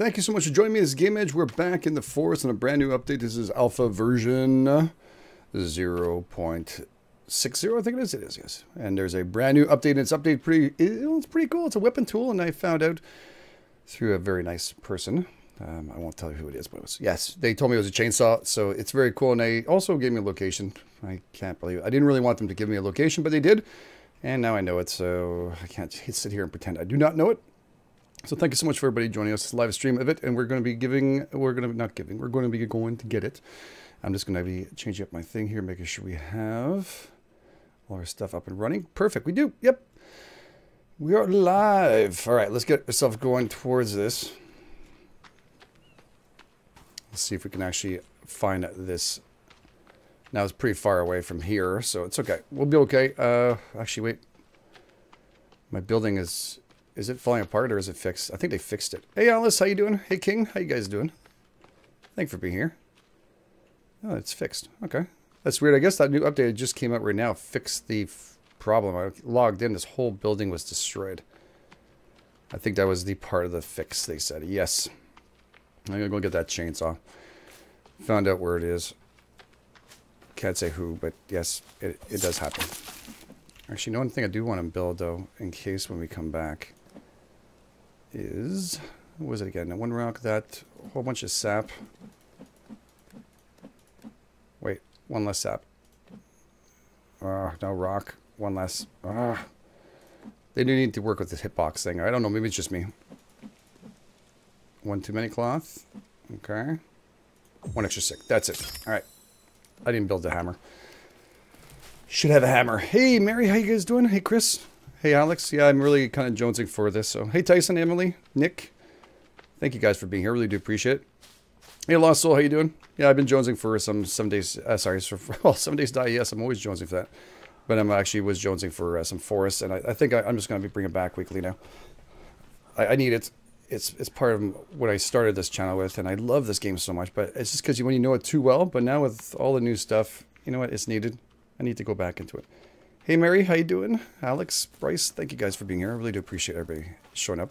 Thank you so much for joining me. This is Game Edge. We're back in the forest on a brand new update. This is alpha version 0.60, I think it is. It is, yes. And there's a brand new update, and it's updated pretty, it's pretty cool. It's a weapon tool, and I found out through a very nice person. Um, I won't tell you who it is, but it was, yes, they told me it was a chainsaw, so it's very cool. And they also gave me a location. I can't believe it. I didn't really want them to give me a location, but they did. And now I know it, so I can't sit here and pretend I do not know it. So thank you so much for everybody joining us. live stream of it, and we're going to be giving, we're going to, be not giving, we're going to be going to get it. I'm just going to be changing up my thing here, making sure we have all our stuff up and running. Perfect, we do, yep. We are live. All right, let's get ourselves going towards this. Let's see if we can actually find this. Now it's pretty far away from here, so it's okay. We'll be okay. Uh, actually, wait. My building is is it falling apart or is it fixed? I think they fixed it. Hey, Alice, how you doing? Hey, King, how you guys doing? Thanks for being here. Oh, it's fixed. Okay. That's weird. I guess that new update just came out right now. Fixed the problem. I logged in. This whole building was destroyed. I think that was the part of the fix, they said. Yes. I'm going to go get that chainsaw. Found out where it is. Can't say who, but yes, it, it does happen. Actually, no one thing I do want to build, though, in case when we come back, is... What was it again? One rock, that whole bunch of sap. Wait, one less sap. Uh, no rock. One less. Uh, they do need to work with this hitbox thing. I don't know. Maybe it's just me. One too many cloth. Okay. One extra stick. That's it. All right. I didn't build the hammer. Should have a hammer. Hey, Mary, how you guys doing? Hey, Chris. Hey, Alex. Yeah, I'm really kind of jonesing for this. So, hey, Tyson, Emily, Nick. Thank you guys for being here. Really do appreciate it. Hey, Lost Soul, how you doing? Yeah, I've been jonesing for some some days. Uh, sorry, for, well, some days die. Yes, I'm always jonesing for that. But I'm actually was jonesing for uh, some forests, and I, I think I, am just going to be bringing back weekly now. I, I need it it's it's part of what I started this channel with, and I love this game so much. But it's just because you when you know it too well. But now with all the new stuff, you know what? It's needed. I need to go back into it. Hey Mary, how you doing? Alex, Bryce, thank you guys for being here. I really do appreciate everybody showing up.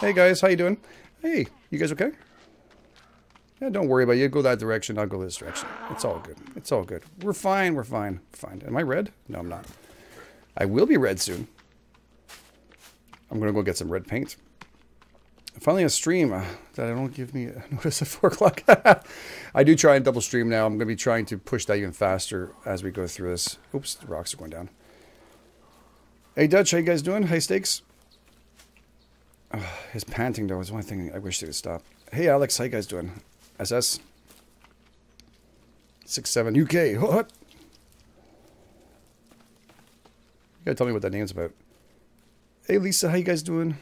Hey guys, how you doing? Hey, you guys okay? Yeah, don't worry about it. You go that direction, I'll go this direction. It's all good. It's all good. We're fine. We're fine. Fine. Am I red? No, I'm not. I will be red soon. I'm gonna go get some red paint. Finally, a stream uh, that I don't give me a notice at 4 o'clock. I do try and double stream now. I'm going to be trying to push that even faster as we go through this. Oops, the rocks are going down. Hey, Dutch, how you guys doing? Hey, Steaks. Uh, his panting, though, is one thing I wish they would stop. Hey, Alex, how you guys doing? SS? Six seven UK. What? You gotta tell me what that name's about. Hey, Lisa, how you guys doing?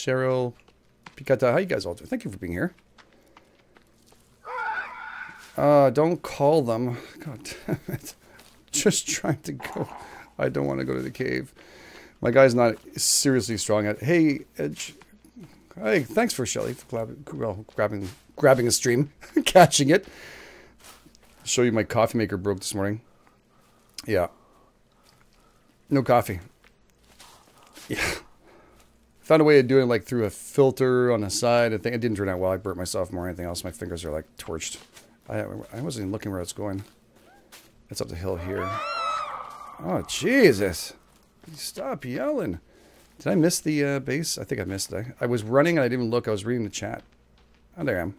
Cheryl, Picata, how you guys all doing? Thank you for being here. Uh, don't call them. God damn it. Just trying to go. I don't want to go to the cave. My guy's not seriously strong at. Hey, Edge. Hey, thanks for Shelly for well, grabbing grabbing a stream, catching it. Show you my coffee maker broke this morning. Yeah. No coffee. Yeah. Found a way of doing it like through a filter on the side. I think it didn't turn out well. I burnt myself more than anything else. My fingers are like torched. I, I wasn't even looking where it's going. It's up the hill here. Oh, Jesus. Stop yelling. Did I miss the uh, base? I think I missed it. I was running and I didn't even look. I was reading the chat. Oh, there I am.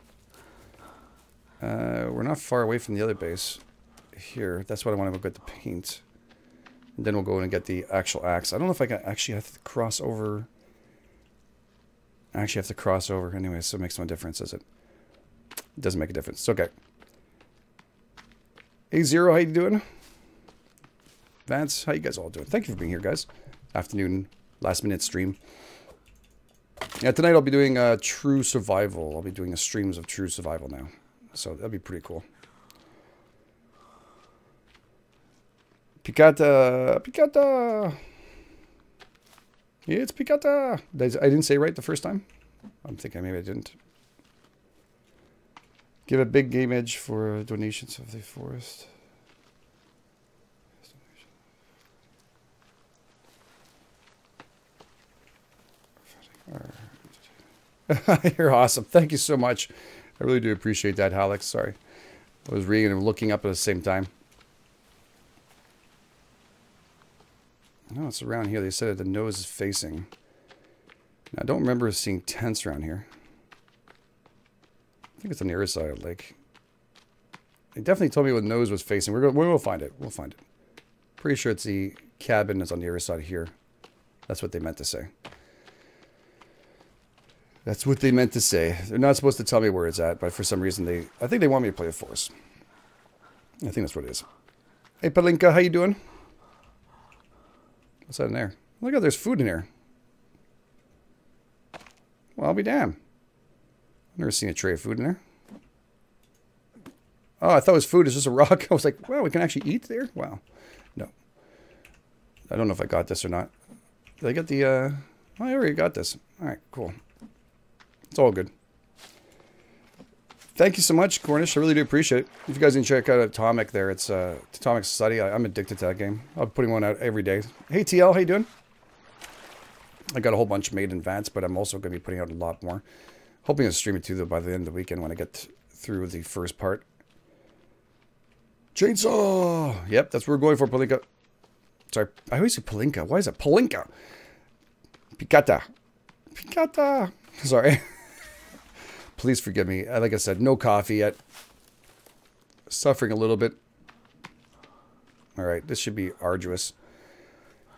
Uh, we're not far away from the other base here. That's what I want to go get the paint. And then we'll go in and get the actual axe. I don't know if I can actually have to cross over I actually have to cross over anyway, so it makes no difference, does it? It doesn't make a difference. It's okay. Hey, Zero, how you doing? Vance, how you guys all doing? Thank you for being here, guys. Afternoon, last minute stream. Yeah, tonight I'll be doing uh, True Survival. I'll be doing a streams of True Survival now. So that'll be pretty cool. Picata, Picata. It's Picata. I didn't say right the first time. I'm thinking maybe I didn't. Give a big game edge for donations of the forest. You're awesome. Thank you so much. I really do appreciate that, Alex. Sorry. I was reading and looking up at the same time. No, it's around here. They said the nose is facing. Now, I don't remember seeing tents around here. I think it's on the other side of the lake. They definitely told me what nose was facing. We're going, we'll find it. We'll find it. Pretty sure it's the cabin that's on the other side here. That's what they meant to say. That's what they meant to say. They're not supposed to tell me where it's at, but for some reason they... I think they want me to play a force. I think that's what it is. Hey, Palinka, how you doing? What's that in there? Look at there's food in here. Well, I'll be damned. I've never seen a tray of food in there. Oh, I thought it was food. It's just a rock. I was like, wow, we can actually eat there? Wow. No. I don't know if I got this or not. Did I get the, uh... Oh, I already got this. All right, cool. It's all good. Thank you so much, Cornish. I really do appreciate it. If you guys didn't check out Atomic there, it's uh, Atomic Society. I, am addicted to that game. I'm putting one out every day. Hey, TL, how you doing? I got a whole bunch made in advance, but I'm also going to be putting out a lot more. Hoping to stream it too, though, by the end of the weekend when I get through the first part. Chainsaw! Yep, that's what we're going for, Palinka. Sorry, I always say Palinka. Why is it Palinka? Picata. Picata. Sorry. Please forgive me. Uh, like I said, no coffee yet. Suffering a little bit. All right, this should be arduous.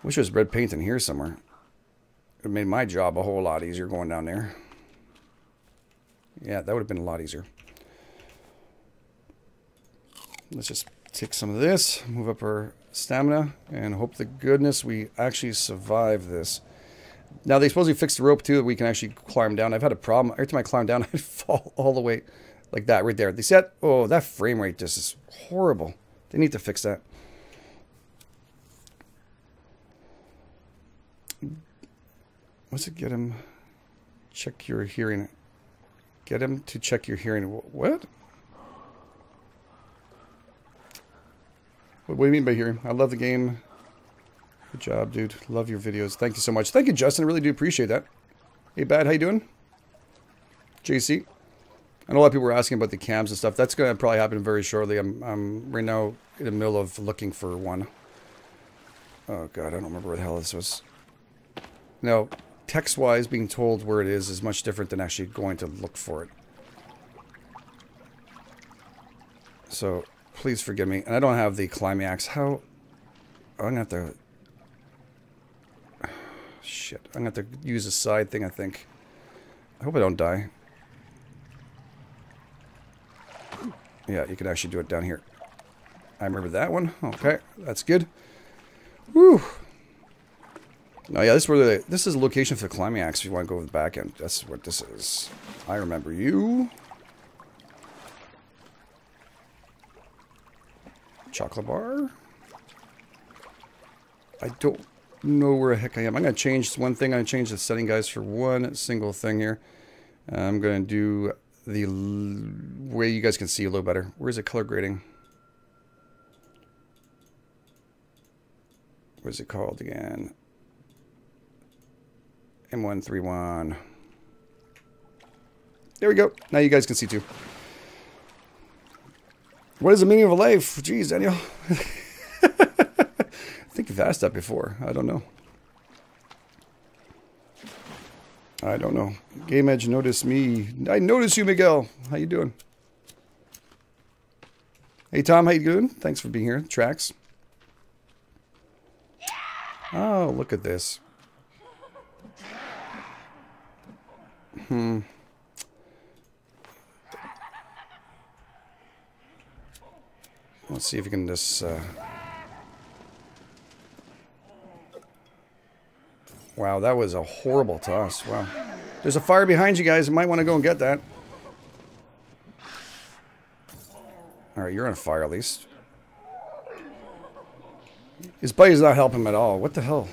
Wish there was red paint in here somewhere. It made my job a whole lot easier going down there. Yeah, that would have been a lot easier. Let's just take some of this, move up our stamina, and hope to goodness we actually survive this. Now, they supposedly fixed the rope, too, that we can actually climb down. I've had a problem. Every time I climb down, I fall all the way like that right there. They said, oh, that frame rate just is horrible. They need to fix that. What's it get him? Check your hearing. Get him to check your hearing. What? What do you mean by hearing? I love the game. Good job, dude. Love your videos. Thank you so much. Thank you, Justin. I really do appreciate that. Hey, Bad, how you doing? JC. I know a lot of people were asking about the cams and stuff. That's going to probably happen very shortly. I'm, I'm right now in the middle of looking for one. Oh, God. I don't remember where the hell this was. Now, text-wise, being told where it is is much different than actually going to look for it. So, please forgive me. And I don't have the climax. How... I'm going to have to... Shit. I'm going to have to use a side thing, I think. I hope I don't die. Yeah, you can actually do it down here. I remember that one. Okay, that's good. Whew. Oh yeah, this is where the this is a location for the climax if you want to go over the back end. That's what this is. I remember you. Chocolate bar. I don't know where the heck I am. I'm gonna change one thing. I'm gonna change the setting guys for one single thing here. I'm gonna do the way you guys can see a little better. Where's the color grading? What is it called again? M131. There we go. Now you guys can see too. What is the meaning of life? Jeez, Daniel. I think you've asked that before. I don't know. I don't know. Game Edge noticed me. I notice you, Miguel. How you doing? Hey, Tom. How you doing? Thanks for being here. Tracks. Oh, look at this. Hmm. Let's see if we can just... Uh... Wow, that was a horrible toss. Wow. There's a fire behind you guys. You might want to go and get that. Alright, you're on fire at least. His buddy's not helping him at all. What the hell?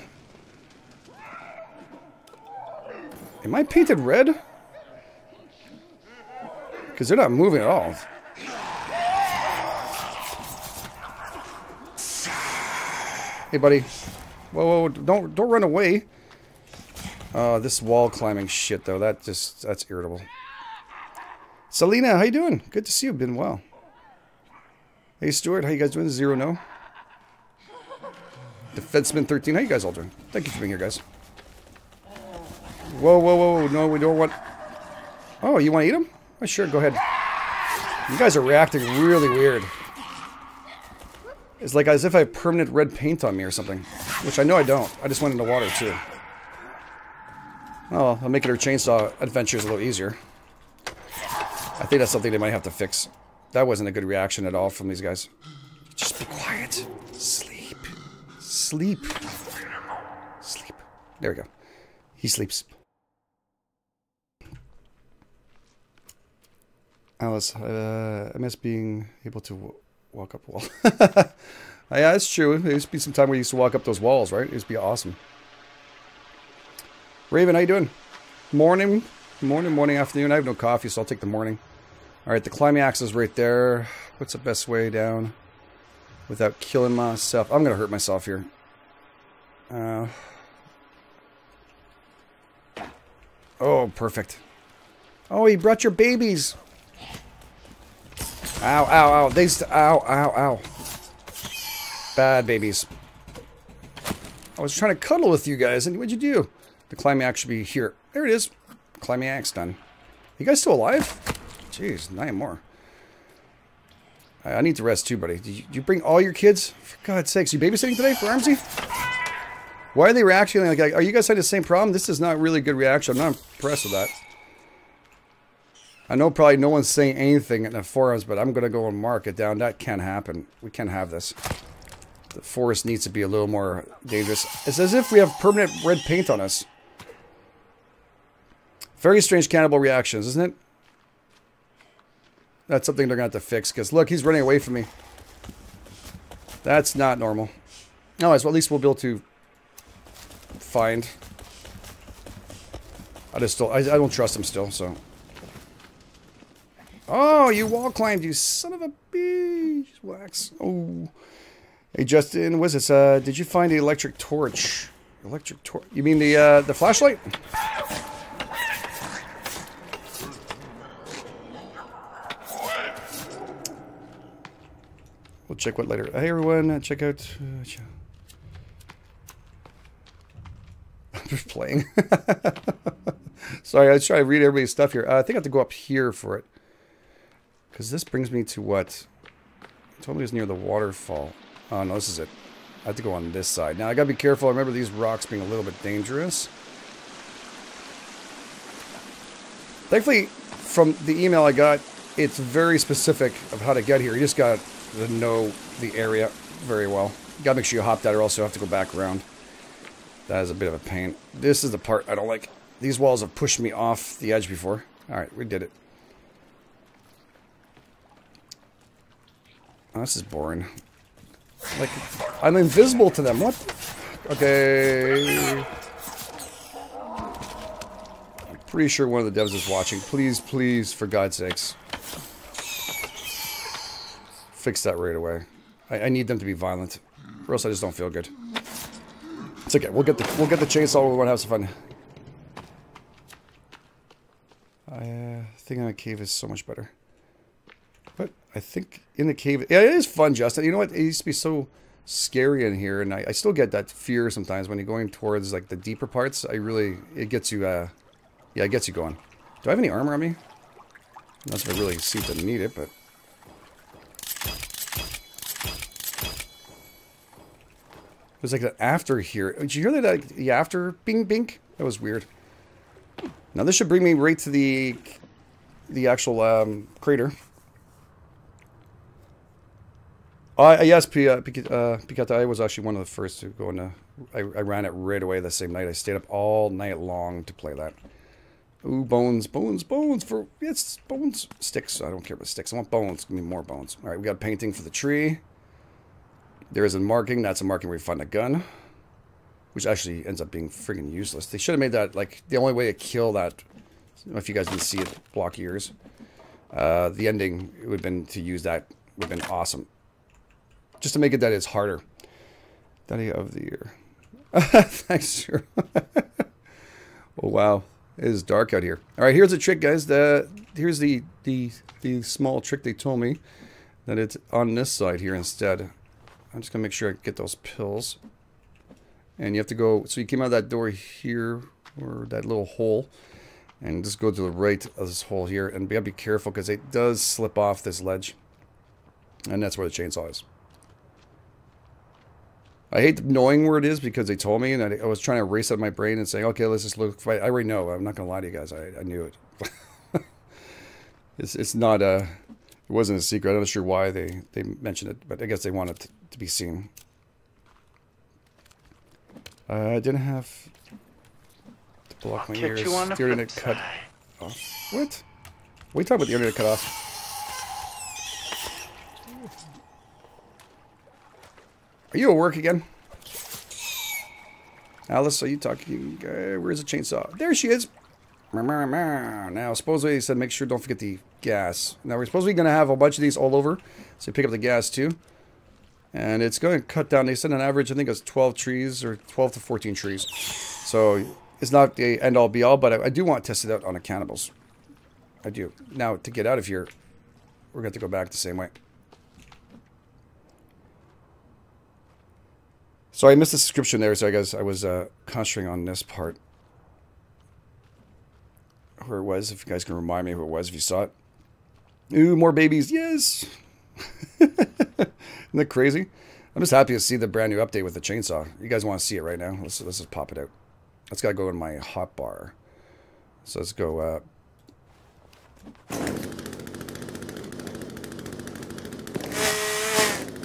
Am I painted red? Because they're not moving at all. Hey, buddy. Whoa, whoa, don't, don't run away. Oh, this wall climbing shit though, that just that's irritable. Selena, how you doing? Good to see you. Been well. Hey Stuart, how you guys doing? Zero no. Defenseman 13, how you guys all doing? Thank you for being here, guys. Whoa, whoa, whoa, no, we don't want... Oh, you want to eat them? Oh, sure, go ahead. You guys are reacting really weird. It's like as if I have permanent red paint on me or something. Which I know I don't. I just went in the water, too. Oh, I'm making our chainsaw adventures a little easier. I think that's something they might have to fix. That wasn't a good reaction at all from these guys. Just be quiet. Sleep. Sleep. Sleep. There we go. He sleeps. Alice, uh, I miss being able to walk up wall. yeah, it's true. There used to be some time where you used to walk up those walls, right? It used to be awesome. Raven, how you doing? Morning, morning, morning, afternoon. I have no coffee, so I'll take the morning. All right, the climbing axe is right there. What's the best way down without killing myself? I'm to hurt myself here. Uh, oh, perfect. Oh, he brought your babies. Ow, ow, ow. They ow, ow, ow. Bad babies. I was trying to cuddle with you guys, and what'd you do? The climbing axe should be here. There it is. Climbing axe done. You guys still alive? Jeez, nine more. I, need to rest too, buddy. Did you, did you, bring all your kids? For God's sakes, you babysitting today for Armsy? Why are they reacting like, are you guys having the same problem? This is not really good reaction. I'm not impressed with that. I know probably no one's saying anything in the forums, but I'm going to go and mark it down. That can't happen. We can't have this. The forest needs to be a little more dangerous. It's as if we have permanent red paint on us. Very strange cannibal reactions, isn't it? That's something they're going to have to fix, because look, he's running away from me. That's not normal. No, at least we'll be able to find. I just still, I, I don't trust him still, so... Oh, you wall climbed, you son of a beeswax. Oh. Hey, Justin, what's this? Uh, did you find the electric torch? Electric torch? You mean the, uh, the flashlight? We'll check what later. Hey, everyone, uh, check out... Uh, I'm just playing. Sorry, I was trying to read everybody's stuff here. Uh, I think I have to go up here for it. Because this brings me to what? Totally was near the waterfall. Oh, no, this is it. I have to go on this side. Now, I got to be careful. I remember these rocks being a little bit dangerous. Thankfully, from the email I got, it's very specific of how to get here. You just got to know the area very well. You got to make sure you hop that or else you'll have to go back around. That is a bit of a pain. This is the part I don't like. These walls have pushed me off the edge before. Alright, we did it. Oh, this is boring. Like, I'm invisible to them. What? Okay. I'm pretty sure one of the devs is watching. Please, please, for God's sakes. Fix that right away. I, I need them to be violent. Or else I just don't feel good. It's okay. We'll get the we'll get the chainsaw. We want to have some fun. I uh, think in a cave is so much better. But I think in the cave, yeah, it is fun, Justin. You know what? It used to be so scary in here, and I, I still get that fear sometimes when you're going towards like the deeper parts. I really, it gets you, uh, yeah, it gets you going. Do I have any armor on me? Unless I really see to need it, but. There's like an after here. Did you hear that? The after bing bink? That was weird. Now this should bring me right to the the actual um, crater. Uh, yes, P uh, Picata, I was actually one of the first to go into... I, I ran it right away the same night. I stayed up all night long to play that. Ooh, bones, bones, bones for... It's bones. Sticks. I don't care about sticks. I want bones. Give me more bones. All right, we got painting for the tree. There is a marking. That's a marking where you find a gun. Which actually ends up being friggin' useless. They should have made that, like, the only way to kill that... I don't know if you guys can see it. Block ears. Uh, the ending would have been to use that. Would have been awesome. Just to make it that it's harder. Daddy of the year. Thanks, sure. Oh wow, it is dark out here. All right, here's a trick, guys. The here's the the the small trick they told me that it's on this side here instead. I'm just gonna make sure I get those pills. And you have to go. So you came out of that door here, or that little hole, and just go to the right of this hole here, and be, be careful because it does slip off this ledge, and that's where the chainsaw is. I hate knowing where it is because they told me, and I, I was trying to erase out my brain and saying, okay, let's just look. I already know. I'm not going to lie to you guys. I, I knew it. it's, it's not a, it wasn't a secret. I'm not sure why they, they mentioned it, but I guess they wanted to, to be seen. Uh, I didn't have to block I'll my ears. the the internet flip cut off. What? What are you talking about the internet cut off? Are you at work again? Alice, are you talking? Uh, where's the chainsaw? There she is. Now, supposedly he said make sure don't forget the gas. Now, we're supposedly going to have a bunch of these all over. So pick up the gas too. And it's going to cut down. They said on average, I think it's 12 trees or 12 to 14 trees. So it's not the end all be all, but I, I do want to test it out on the cannibals. I do. Now, to get out of here, we're going to to go back the same way. So I missed the description there, so I guess I was uh, concentrating on this part. Where it was, if you guys can remind me who it was if you saw it. Ooh, more babies, yes! Isn't that crazy? I'm just happy to see the brand new update with the chainsaw. You guys want to see it right now? Let's, let's just pop it out. That's gotta go in my hot bar. So let's go, uh...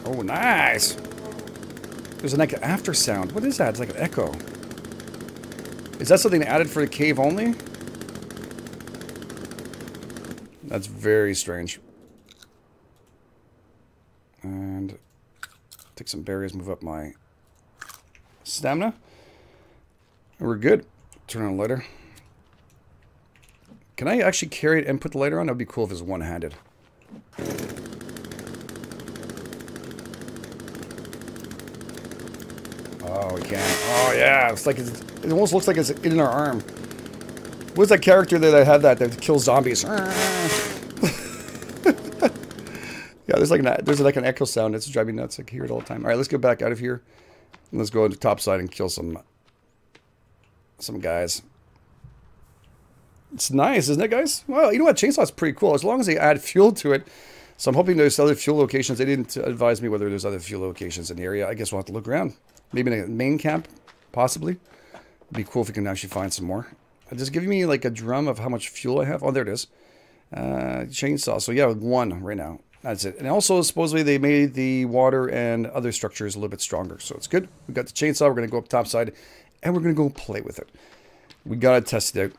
Oh, nice! There's an after sound. What is that? It's like an echo. Is that something added for the cave only? That's very strange. And take some berries, move up my stamina. We're good. Turn on the lighter. Can I actually carry it and put the lighter on? That'd be cool if it's one-handed. Oh, we can. Oh, yeah. It's like it's, it almost looks like it's in our arm. What's that character there that had that that kills zombies? yeah, there's like an there's like an echo sound. It's driving me nuts. I can hear it all the time. All right, let's go back out of here. Let's go to the top side and kill some some guys. It's nice, isn't it, guys? Well, you know what? Chainsaw's pretty cool as long as they add fuel to it. So I'm hoping there's other fuel locations. They didn't advise me whether there's other fuel locations in the area. I guess we'll have to look around. Maybe in a main camp, possibly. It'd be cool if we can actually find some more. Uh, Just give me like a drum of how much fuel I have. Oh, there it is. Uh, chainsaw. So yeah, one right now. That's it. And also, supposedly they made the water and other structures a little bit stronger. So it's good. We've got the chainsaw. We're going to go up top side and we're going to go play with it. We got to test it out.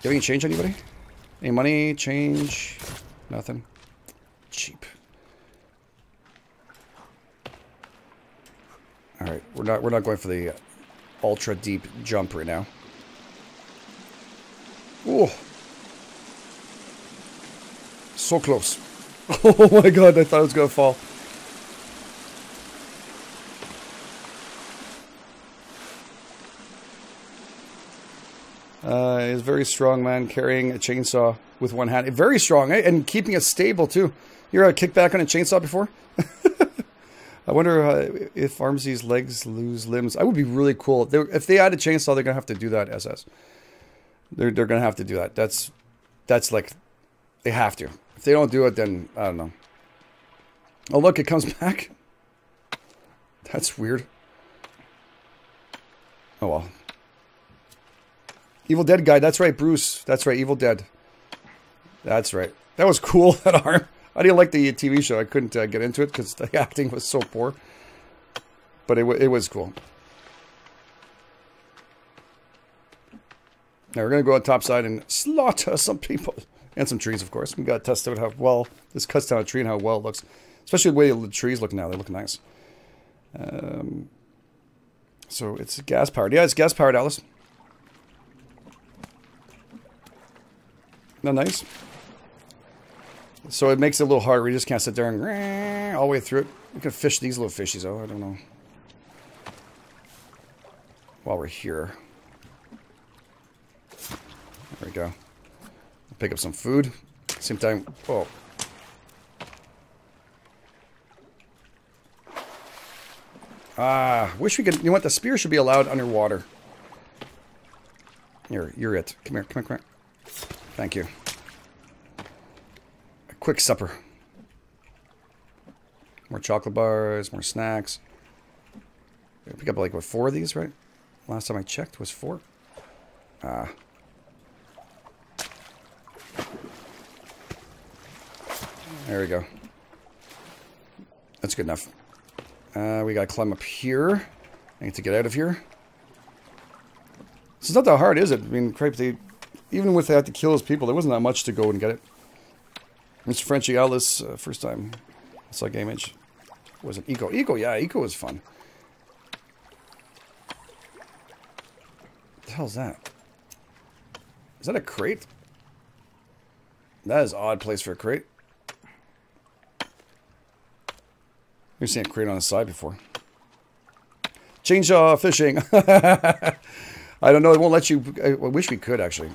Do you have any change, anybody? Any money? Change? Nothing? Cheap. All right, we're not we're not going for the ultra deep jump right now. Oh, so close! Oh my god, I thought it was gonna fall. Uh, is very strong man carrying a chainsaw with one hand. Very strong, eh? And keeping it stable too. You ever kick back on a chainsaw before? I wonder uh, if Armsy's legs lose limbs. I would be really cool. They're, if they add a chainsaw, they're gonna have to do that. SS. They're they're gonna have to do that. That's that's like they have to. If they don't do it, then I don't know. Oh look, it comes back. That's weird. Oh well. Evil Dead guy. That's right, Bruce. That's right, Evil Dead. That's right. That was cool. That arm. I didn't like the TV show. I couldn't uh, get into it because the acting was so poor. But it, it was cool. Now we're going to go on top side and slaughter some people. And some trees, of course. we got to test out how well this cuts down a tree and how well it looks. Especially the way the trees look now. They look nice. Um, so it's gas powered. Yeah, it's gas powered, Alice. Not nice? So it makes it a little harder. We just can't sit there and all the way through it. We can fish these little fishies, though. I don't know. while we're here. There we go. Pick up some food. Same time. Oh. Ah, wish we could. You know what? The spear should be allowed underwater. Here, you're it. Come here, come here, come here. Thank you. Quick supper. More chocolate bars, more snacks. Pick up like what four of these, right? Last time I checked was four. Ah. There we go. That's good enough. Uh, we gotta climb up here. I need to get out of here. It's not that hard, is it? I mean, crepe, they, even with had to kill those people, there wasn't that much to go and get it. Mr. Frenchy Alice, uh, first time I saw Game Age. Was it Eco? Eco, yeah, Eco was fun. What the hell's that? Is that a crate? That is odd place for a crate. We've seen a crate on the side before. Chainsaw fishing. I don't know. It won't let you. I wish we could actually,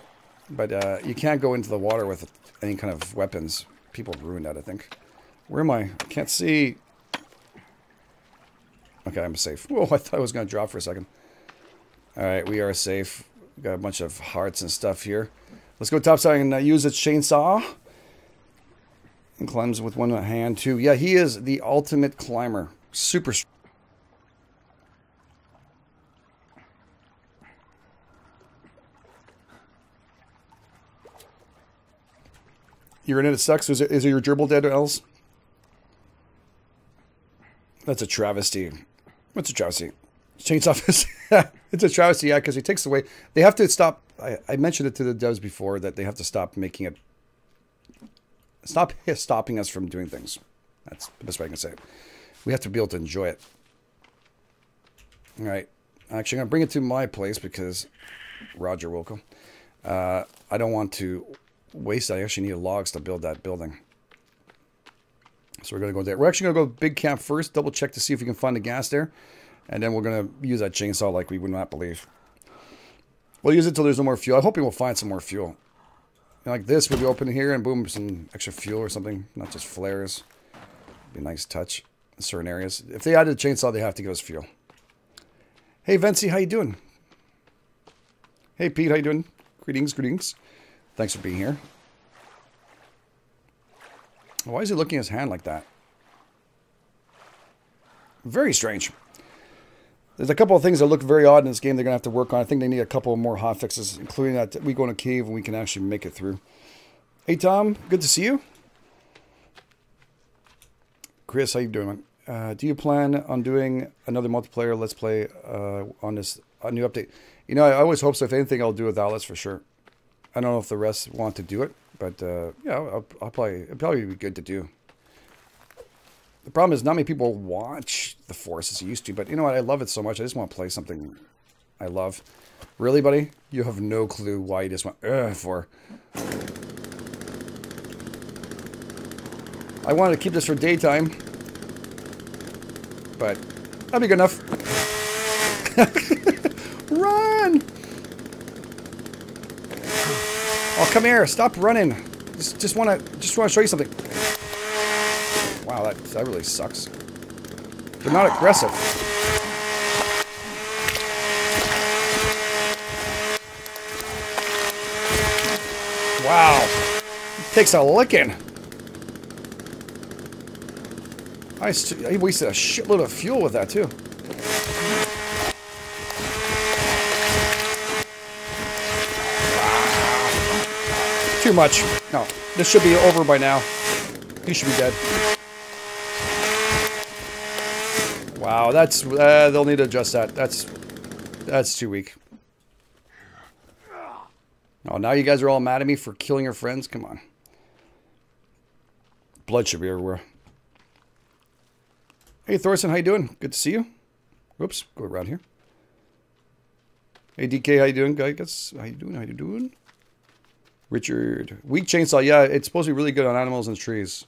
but uh, you can't go into the water with any kind of weapons. People ruined that. I think. Where am I? I can't see. Okay, I'm safe. Whoa! I thought I was gonna drop for a second. All right, we are safe. Got a bunch of hearts and stuff here. Let's go topside and uh, use its chainsaw. And climbs with one hand too. Yeah, he is the ultimate climber. Super. Your internet sucks. Is it, is it your gerbil dead, or else? That's a travesty. What's a travesty? Chainsaw it's a travesty, yeah, because he takes away. They have to stop. I, I mentioned it to the devs before that they have to stop making it. Stop stopping us from doing things. That's the best way I can say it. We have to be able to enjoy it. All right. Actually, I'm going to bring it to my place because Roger Wilco. Uh, I don't want to waste. I actually need logs to build that building. So we're going to go there. We're actually going to go big camp first, double check to see if we can find the gas there. And then we're going to use that chainsaw like we would not believe. We'll use it till there's no more fuel. I'm hoping we'll find some more fuel. like this, we'll be open here and boom, some extra fuel or something. Not just flares. Be a nice touch in certain areas. If they added a chainsaw, they have to give us fuel. Hey, Vency, how you doing? Hey, Pete, how you doing? Greetings, greetings. Thanks for being here. Why is he looking at his hand like that? Very strange. There's a couple of things that look very odd in this game they're going to have to work on. I think they need a couple more hot fixes, including that we go in a cave and we can actually make it through. Hey, Tom. Good to see you. Chris, how you doing? Uh, do you plan on doing another multiplayer Let's Play uh, on this new update? You know, I always hope so. If anything, I'll do with Alice for sure. I don't know if the rest want to do it, but uh, yeah, I'll, I'll probably it'll probably be good to do. The problem is not many people watch the Forest as used to, but you know what? I love it so much. I just want to play something I love. Really, buddy? You have no clue why you just went Ugh, for. I wanted to keep this for daytime, but that'll be good enough. Run! Oh, come here. Stop running. Just, just want to just want to show you something. Wow, that, that really sucks. They're not aggressive. Wow. It takes a licking. I, I wasted a shitload of fuel with that, too. Too much. No, this should be over by now. He should be dead. Wow, that's uh, they'll need to adjust that. That's that's too weak. Oh, now you guys are all mad at me for killing your friends. Come on. Blood should be everywhere. Hey Thorson, how you doing? Good to see you. Whoops, go around here. Hey DK, how you doing, guys? How you doing? How you doing? Richard. Weak chainsaw. Yeah, it's supposed to be really good on animals and trees.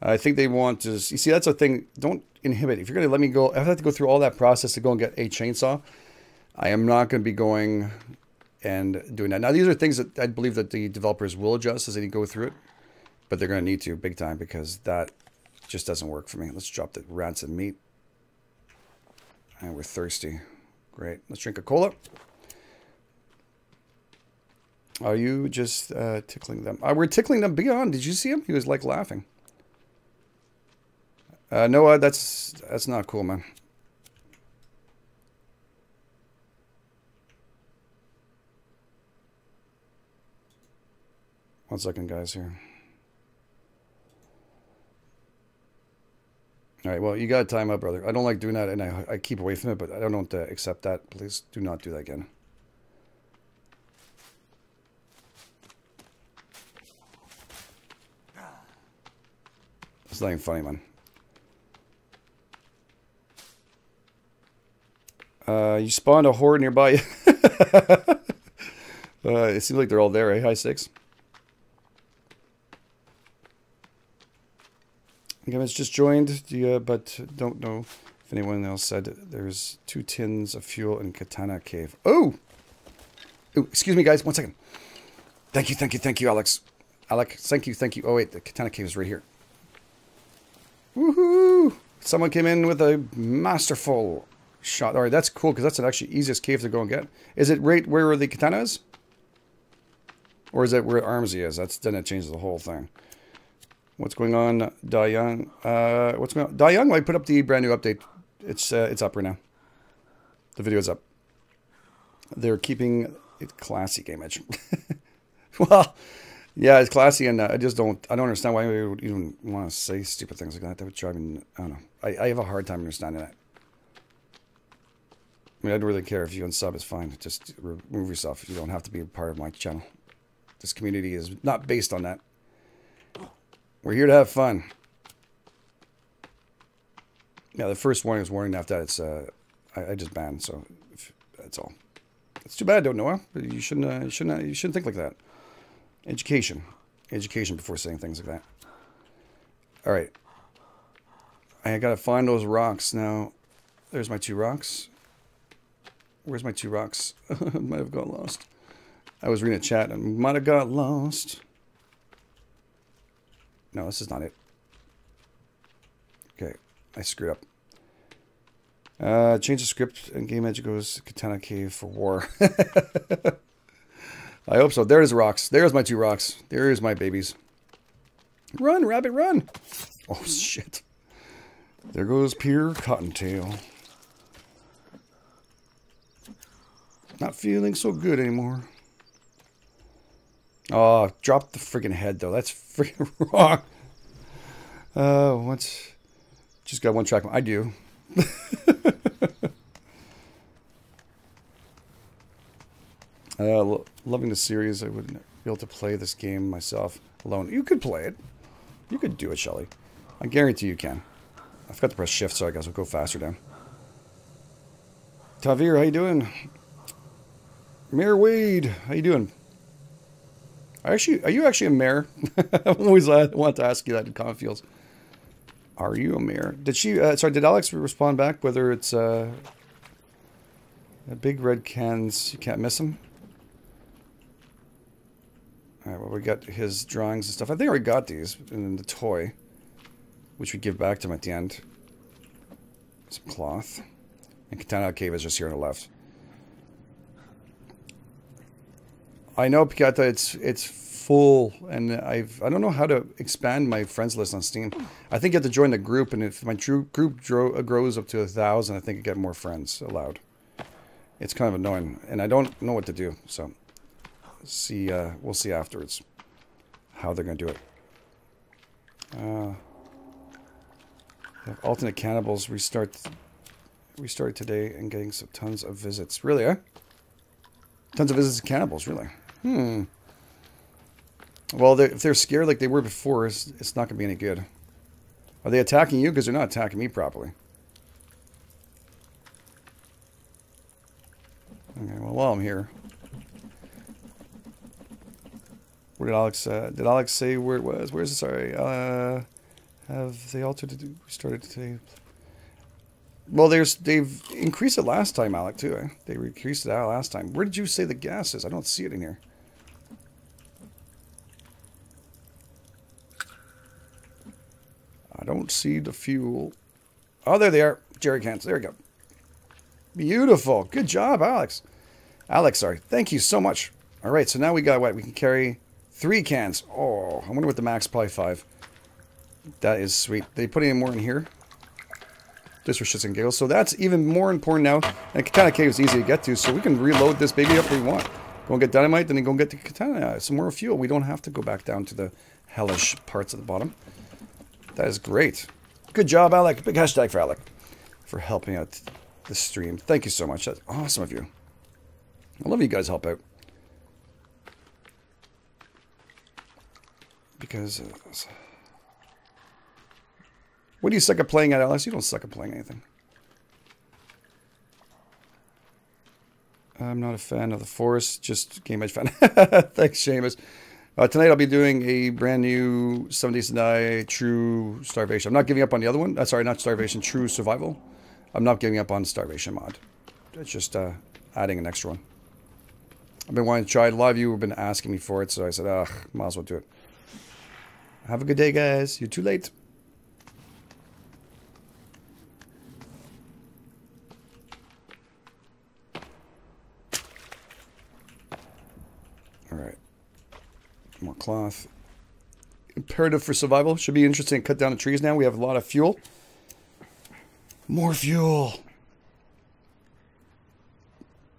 I think they want to... You see, that's a thing. Don't inhibit. If you're going to let me go... I have to go through all that process to go and get a chainsaw. I am not going to be going and doing that. Now, these are things that I believe that the developers will adjust as they go through it, but they're going to need to big time because that just doesn't work for me. Let's drop the rancid meat. And we're thirsty. Great. Let's drink a cola. Are you just uh, tickling them? Uh, we're tickling them beyond. Did you see him? He was like laughing. Uh, Noah, that's that's not cool, man. One second, guys, here. All right, well, you got time up, brother. I don't like doing that, and I, I keep away from it, but I don't uh, accept that. Please do not do that again. It's not even funny, man. Uh, you spawned a horde nearby. uh, it seems like they're all there, eh? High six. Gavin's just joined, you, but don't know if anyone else said there's two tins of fuel in Katana Cave. Oh! Ooh, excuse me, guys. One second. Thank you, thank you, thank you, Alex. Alex, thank you, thank you. Oh, wait, the Katana Cave is right here. Someone came in with a masterful shot. All right, that's cool because that's an actually easiest cave to go and get. Is it right where the katana is? Or is it where Armsy is? That's then it changes the whole thing. What's going on, Da Young? Uh, what's going on? Da Young, I put up the brand new update. It's uh, it's up right now. The video is up. They're keeping it classy game edge. well, yeah, it's classy, and uh, I just don't. I don't understand why we would even want to say stupid things like that. That would drive me. I don't know. I, I have a hard time understanding that. I mean, I don't really care if you unsub. It's fine. Just remove yourself. You don't have to be a part of my channel. This community is not based on that. We're here to have fun. Yeah, the first warning is warning. After that, it's uh, I, I just banned. So if, that's all. It's too bad, don't know. You shouldn't. Uh, you shouldn't. Uh, you shouldn't think like that. Education, education before saying things like that. All right. I gotta find those rocks now. There's my two rocks. Where's my two rocks? I might have got lost. I was reading a chat and might have got lost. No, this is not it. Okay, I screwed up. Uh, change the script and game edge goes Katana Cave for war. I hope so. There's rocks. There's my two rocks. There's my babies. Run, rabbit, run. Oh, shit. There goes Pierre Cottontail. Not feeling so good anymore. Oh, drop the freaking head, though. That's freaking wrong. Uh, what's... Just got one track. I do. uh, loving the series. I wouldn't be able to play this game myself alone. You could play it. You could do it, Shelly. I guarantee you can. I forgot to press shift, so I guess I'll go faster down. Tavir, how you doing? Mayor Wade, how you doing? Actually, are you actually a mayor? I always want to ask you that in Confields. Are you a mayor? Did she? Uh, sorry, did Alex respond back? Whether it's uh, a big red cans, you can't miss them. All right. Well, we got his drawings and stuff. I think I got these in the toy, which we give back to him at the end. Some cloth. And Katana Cave is just here on the left. I know Piata, it's it's full, and I've I don't know how to expand my friends list on Steam. I think you have to join the group, and if my group grows up to a thousand, I think I get more friends allowed. It's kind of annoying, and I don't know what to do. So, see, uh, we'll see afterwards how they're gonna do it. Uh, alternate cannibals restart restart today and getting some tons of visits. Really, eh? Tons of visits to cannibals, really. Hmm. Well, they're, if they're scared like they were before, it's, it's not going to be any good. Are they attacking you? Because they're not attacking me properly. Okay, well, while I'm here. Where did Alex, uh, did Alex say where it was? Where's it? Sorry. Uh, have they altered, it? We started today? Well, there's they've increased it last time, Alec, too. Eh? They increased it out last time. Where did you say the gas is? I don't see it in here. I don't see the fuel. Oh, there they are. Jerry cans. There we go. Beautiful. Good job, Alex. Alex, sorry. Thank you so much. All right, so now we got what? We can carry three cans. Oh, I wonder what the max, probably five. That is sweet. They put any more in here? Just for shits and giggles. So that's even more important now. And Katana Cave is easy to get to, so we can reload this baby up if we want. Go and get dynamite, then go and get the Katana. Some more fuel. We don't have to go back down to the hellish parts at the bottom. That is great. Good job, Alec. Big hashtag for Alec for helping out the stream. Thank you so much. That's awesome of you. I love you guys help out. Because... Uh, what do you suck at playing at, Alice? You don't suck at playing anything. I'm not a fan of the Forest, just GameEdged fan. Thanks, Seamus. Uh, tonight I'll be doing a brand new 7 Days to Die True Starvation. I'm not giving up on the other one. Uh, sorry, not Starvation, True Survival. I'm not giving up on Starvation mod. It's just uh, adding an extra one. I've been wanting to try it. A lot of you have been asking me for it, so I said, ugh, might as well do it. Have a good day, guys. You're too late. All right. More cloth. Imperative for survival. Should be interesting. Cut down the trees now. We have a lot of fuel. More fuel.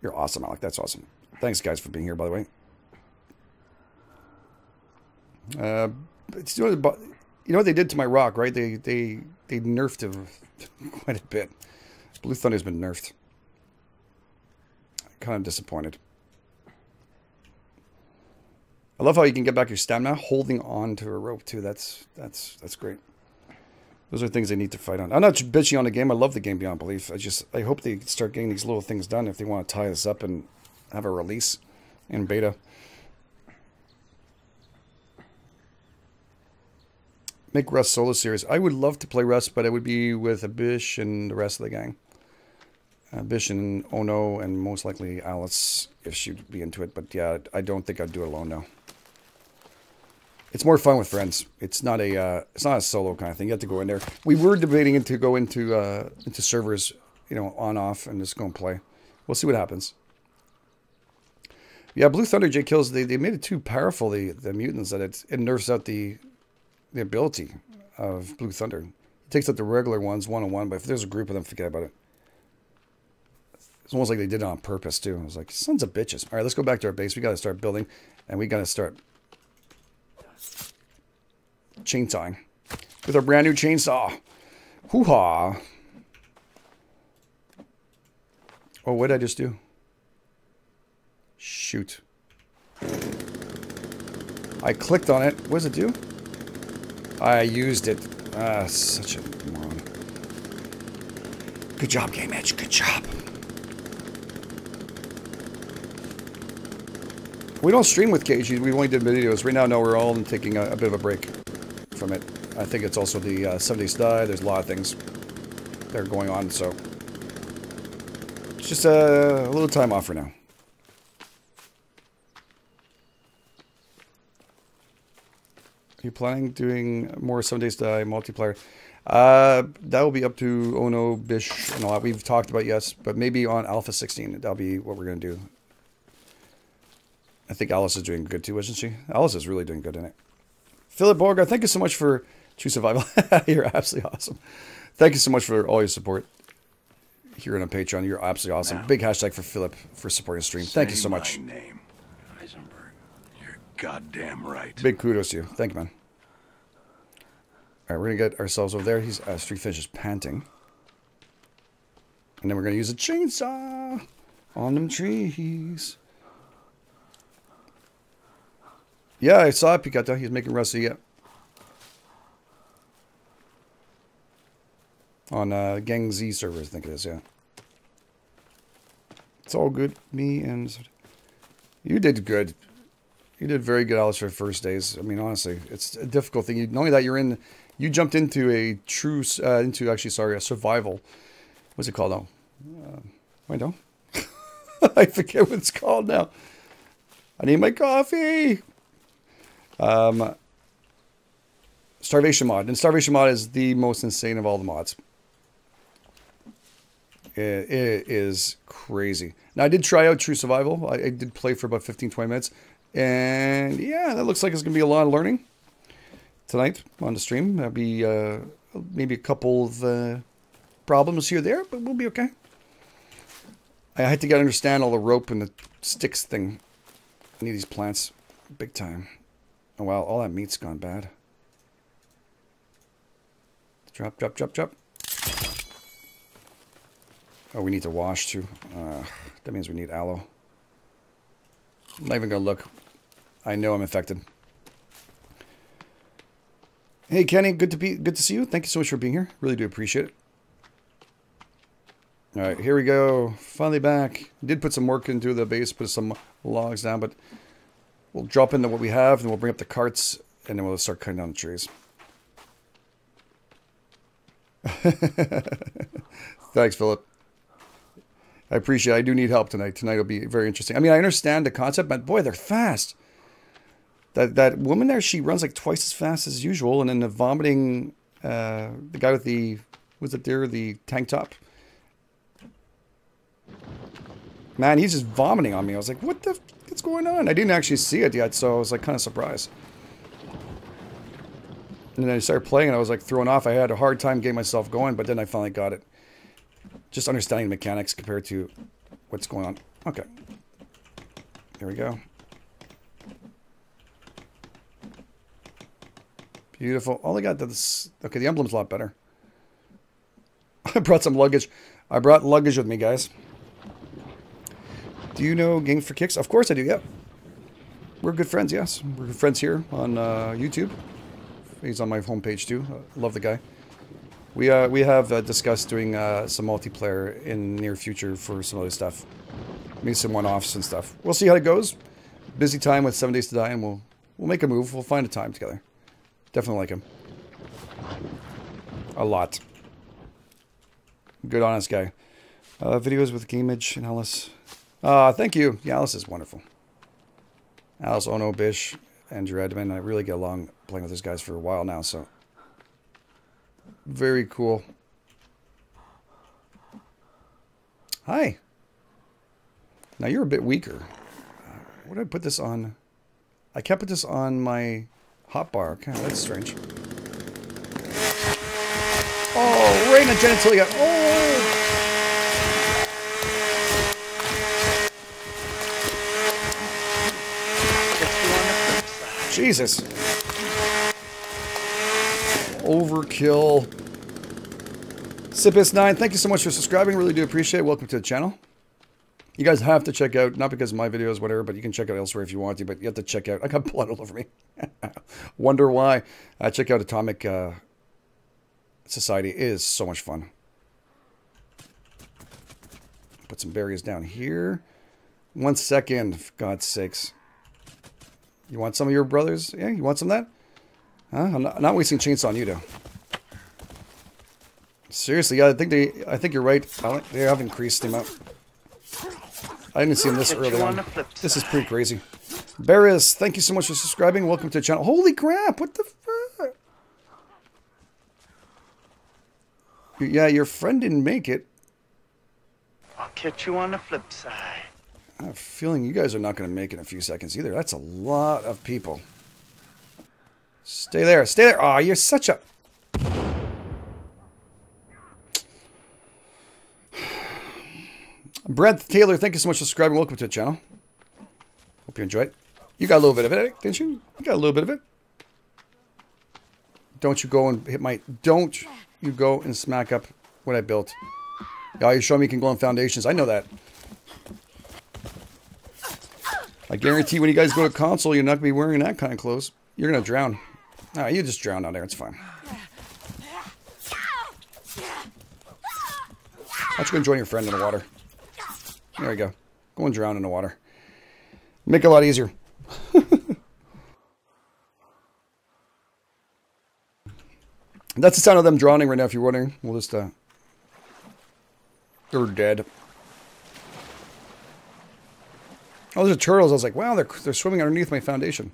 You're awesome, Alec. That's awesome. Thanks, guys, for being here, by the way. Uh, you know what they did to my rock, right? They they they nerfed him quite a bit. Blue Thunder's been nerfed. Kind of disappointed. I love how you can get back your stamina holding on to a rope too. That's that's that's great. Those are things they need to fight on. I'm not bitching on the game. I love the game beyond belief. I just I hope they start getting these little things done if they want to tie this up and have a release in beta. Make Rust solo series. I would love to play Rust, but it would be with Abish and the rest of the gang. Abish and Ono and most likely Alice if she'd be into it. But yeah, I don't think I'd do it alone now. It's more fun with friends. It's not a uh, it's not a solo kind of thing. You have to go in there. We were debating to go into uh, into servers, you know, on off and just go and play. We'll see what happens. Yeah, Blue Thunder J kills. They, they made it too powerful. The the mutants that it it nerfs out the the ability of Blue Thunder. It takes out the regular ones one on one. But if there's a group of them, forget about it. It's almost like they did it on purpose too. I was like, sons of bitches. All right, let's go back to our base. We got to start building, and we got to start chainsawing with our brand new chainsaw. Hoo-ha. Oh, what did I just do? Shoot. I clicked on it. What does it do? I used it. Ah, such a moron. Good job, GameEdged. Good job. We don't stream with KG. We only did videos. Right now, no, we're all taking a, a bit of a break from it. I think it's also the uh, 70s die. There's a lot of things that are going on, so it's just a, a little time off for now. Are you planning doing more 7 Days to Die multiplayer? Uh, that will be up to Ono, Bish, and all that. We've talked about yes, but maybe on Alpha 16, that'll be what we're going to do. I think Alice is doing good too, isn't she? Alice is really doing good in it. Philippe Beauregard, thank you so much for True Survival. You're absolutely awesome. Thank you so much for all your support here on Patreon. You're absolutely awesome. Now, Big hashtag for Philip for supporting the stream. Thank you so much. name, goddamn right. Big kudos to you. Thank you, man. All right, we're gonna get ourselves over there. He's uh, Street Fish is panting, and then we're gonna use a chainsaw on them trees. Yeah, I saw Picata. He's making Rusty, yeah. On uh, Gang Z servers, I think it is, yeah. It's all good. Me and... You did good. You did very good, Alice, for first days. I mean, honestly, it's a difficult thing. Not only that, you're in... You jumped into a true... Uh, into, actually, sorry, a survival what's it called now? Uh, wait, no. I forget what it's called now. I need my coffee. Um, Starvation mod. And Starvation mod is the most insane of all the mods. It, it is crazy. Now, I did try out True Survival. I, I did play for about 15, 20 minutes. And yeah, that looks like it's going to be a lot of learning tonight on the stream. There'll be uh, maybe a couple of uh, problems here there, but we'll be okay. I had to get understand all the rope and the sticks thing. I need these plants big time. Oh wow, all that meat's gone bad. Drop, drop, drop, drop. Oh, we need to wash too. Uh, that means we need aloe. I'm not even gonna look. I know I'm infected. Hey Kenny, good to be good to see you. Thank you so much for being here. Really do appreciate it. All right, here we go. Finally back. Did put some work into the base, put some logs down, but we'll drop into what we have, and we'll bring up the carts, and then we'll start cutting down the trees. Thanks, Philip. I appreciate it. I do need help tonight. Tonight will be very interesting. I mean, I understand the concept, but boy, they're fast. That that woman there, she runs like twice as fast as usual, and then the vomiting, uh, the guy with the, was it there, the tank top? Man, he's just vomiting on me. I was like, what the, what's going on? I didn't actually see it yet, so I was like kind of surprised. And then I started playing and I was like thrown off. I had a hard time getting myself going, but then I finally got it. Just understanding the mechanics compared to what's going on. Okay. There we go. Beautiful. All I got this. Okay, the emblem's a lot better. I brought some luggage. I brought luggage with me, guys. Do you know Game for Kicks? Of course I do, yep. We're good friends, yes. We're good friends here on uh, YouTube. He's on my homepage too. Uh, love the guy. We uh, we have uh, discussed doing uh, some multiplayer in near future for some other stuff. Maybe some one-offs and stuff. We'll see how it goes. Busy time with Seven Days to Die, and we'll we'll make a move. We'll find a time together. Definitely like him. A lot. Good, honest guy. Uh, videos with GameEdged and Alice. Uh, thank you. Yeah, Alice is wonderful. Alice, Ono, Bish, Andrew Edmond. I really get along playing with these guys for a while now, so very cool. Hi. Now you're a bit weaker. What did I put this on? I kept this on my hotbar. Okay, that's strange. Oh, in genitalia. Oh! Jesus. Overkill. Sipis9, thank you so much for subscribing. Really do appreciate it. Welcome to the channel. You guys have to check out, not because of my videos, whatever, but you can check out elsewhere if you want to, but you have to check out, I got blood all over me. Wonder why. Uh, check out Atomic uh, Society. It is so much fun. Put some barriers down here. One second, for God's sakes. You want some of your brothers? Yeah, you want some of that? Huh? I'm not, not wasting chainsaw on you, though. Seriously, yeah, I think they. I think you're right. They have increased the amount. I didn't see him this early on. This is pretty crazy. Barris, thank you so much for subscribing. Welcome to the channel. Holy crap! What the fuck? Yeah, your friend didn't make it. I'll catch you on the flip side. I have a feeling you guys are not going to make it in a few seconds either. That's a lot of people. Stay there. Stay there. Oh, you're such a... Brent Taylor, thank you so much for subscribing. Welcome to the channel. Hope you enjoyed. It. You got a little bit of it, eh? didn't you? You got a little bit of it. Don't you go and hit my... Don't you go and smack up what I built. Yeah, you show me you can go on foundations. I know that. I guarantee when you guys go to console, you're not going to be wearing that kind of clothes. You're going to drown. Ah, you just drown out there. It's fine. Why don't you go join your friend in the water? There you go. Go and drown in the water. Make it a lot easier. That's the sound of them drowning right now, if you're wondering. We'll just, uh... They're dead. Oh, those turtles. I was like, wow, they're, they're swimming underneath my foundation.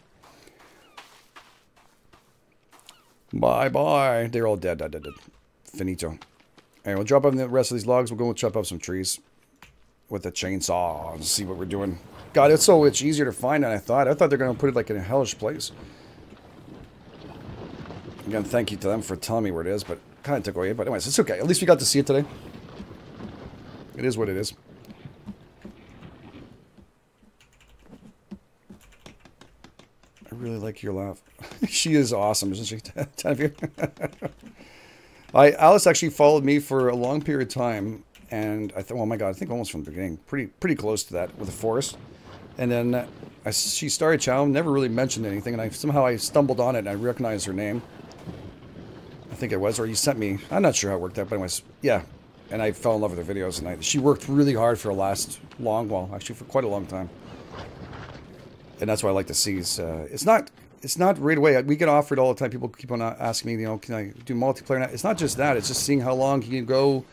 Bye bye. They're all dead. dead, dead, dead. Finito. All right, we'll drop off the rest of these logs. We'll go and chop up some trees with a chainsaw and see what we're doing. God, it's so much easier to find than I thought. I thought they're going to put it like in a hellish place. Again, thank you to them for telling me where it is, but kind of took away. But anyways, it's okay. At least we got to see it today. It is what it is. I really like your laugh. she is awesome, isn't she? I Alice actually followed me for a long period of time, and I thought, oh my god, I think almost from the beginning, pretty pretty close to that with the forest. And then I, she started channel, never really mentioned anything, and I somehow I stumbled on it and I recognized her name. I think it was, or you sent me. I'm not sure how it worked out, but anyways, yeah. And I fell in love with her videos, and I, she worked really hard for a last long, well, actually for quite a long time. And that's what I like to see. Is uh, it's not it's not right away. We get offered all the time. People keep on asking me, you know, can I do multiplayer? Now? It's not just that. It's just seeing how long you can go,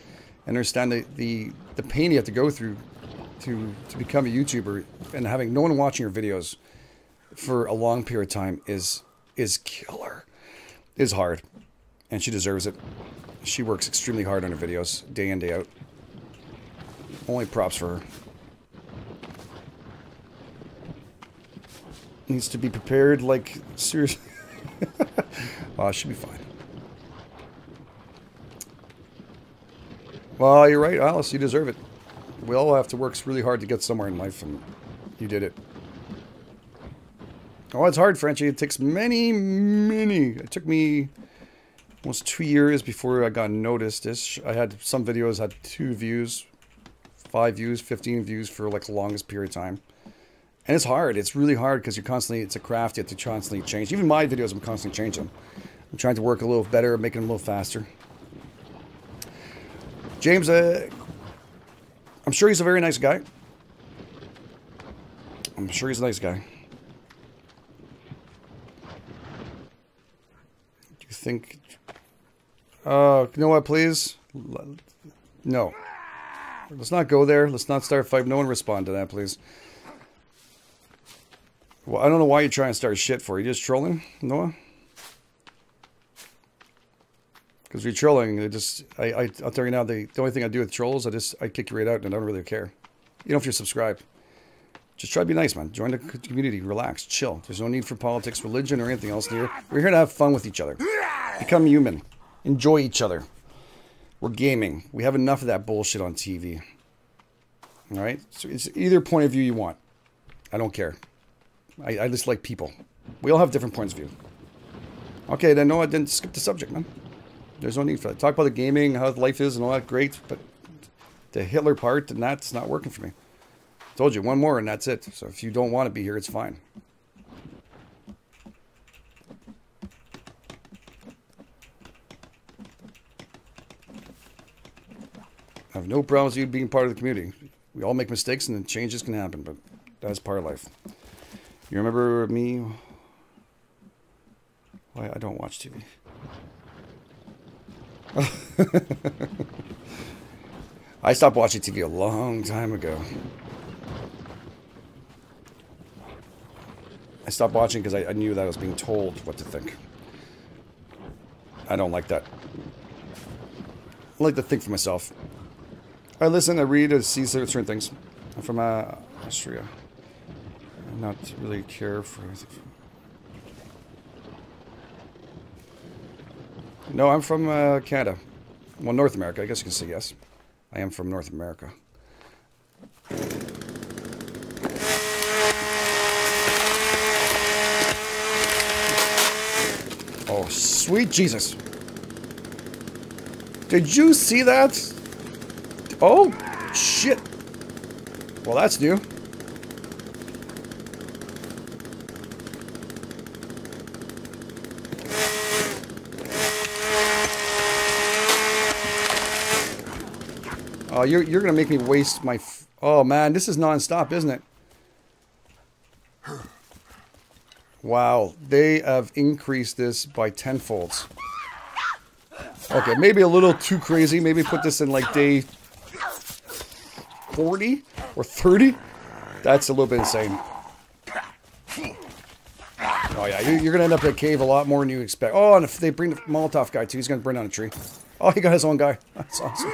and understand the, the the pain you have to go through to to become a YouTuber, and having no one watching your videos for a long period of time is is killer. Is hard and she deserves it. She works extremely hard on her videos, day in, day out. Only props for her. Needs to be prepared, like, seriously. oh, she'll be fine. Well, you're right, Alice. You deserve it. We all have to work really hard to get somewhere in life, and you did it. Oh, it's hard, Frenchie. It takes many, many... It took me almost two years before I got noticed. -ish. I had some videos had two views, five views, 15 views for like the longest period of time. And it's hard. It's really hard because you're constantly, it's a craft. You have to constantly change. Even my videos, I'm constantly changing. I'm trying to work a little better, making them a little faster. James, uh, I'm sure he's a very nice guy. I'm sure he's a nice guy. Do you think uh, you know what, please? No. Let's not go there. Let's not start a fight. No one respond to that, please. Well, I don't know why you're trying to start shit for. You just trolling, Noah? Because you're trolling, they just, I, I, I'll tell you now, the, the only thing I do with trolls, I just, I kick you right out and I don't really care. You know if you're subscribed. Just try to be nice, man. Join the community. Relax. Chill. There's no need for politics, religion, or anything else here. We're here to have fun with each other. Become human enjoy each other. We're gaming. We have enough of that bullshit on TV. All right? So it's either point of view you want. I don't care. I, I just like people. We all have different points of view. Okay, then no, I didn't skip the subject, man. There's no need for that. Talk about the gaming, how life is, and all that. Great, but the Hitler part and that's not working for me. Told you one more and that's it. So if you don't want to be here, it's fine. I have no problems with you being part of the community. We all make mistakes and changes can happen, but that's part of life. You remember me? Why I don't watch TV. I stopped watching TV a long time ago. I stopped watching because I, I, knew that I was being told what to think. I don't like that. I like to think for myself. I listen, I read, I see certain things. I'm from uh, Austria. Not really care for. No, I'm from uh, Canada. Well, North America. I guess you can say yes. I am from North America. Oh, sweet Jesus. Did you see that? Oh, shit. Well, that's new. Oh, you're, you're going to make me waste my... oh, man, this is non-stop, isn't it? Wow, they have increased this by tenfolds. Okay, maybe a little too crazy. Maybe put this in like day 40 or 30? That's a little bit insane. Oh yeah, you're, gonna end up in a cave a lot more than you expect. Oh, and if they bring the Molotov guy too, he's gonna burn down a tree. Oh, he got his own guy. That's awesome.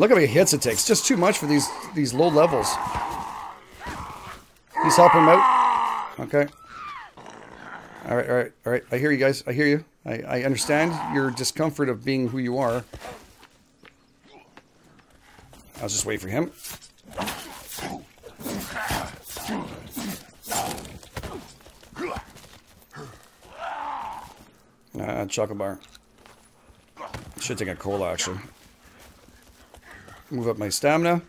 Look how many hits it takes. Just too much for these these low levels. He's helping him out. Okay. All right, all right, all right. I hear you guys. I hear you. I, I understand your discomfort of being who you are. I'll just wait for him. Uh, chocolate bar. Should take a cola, actually. Move up my stamina.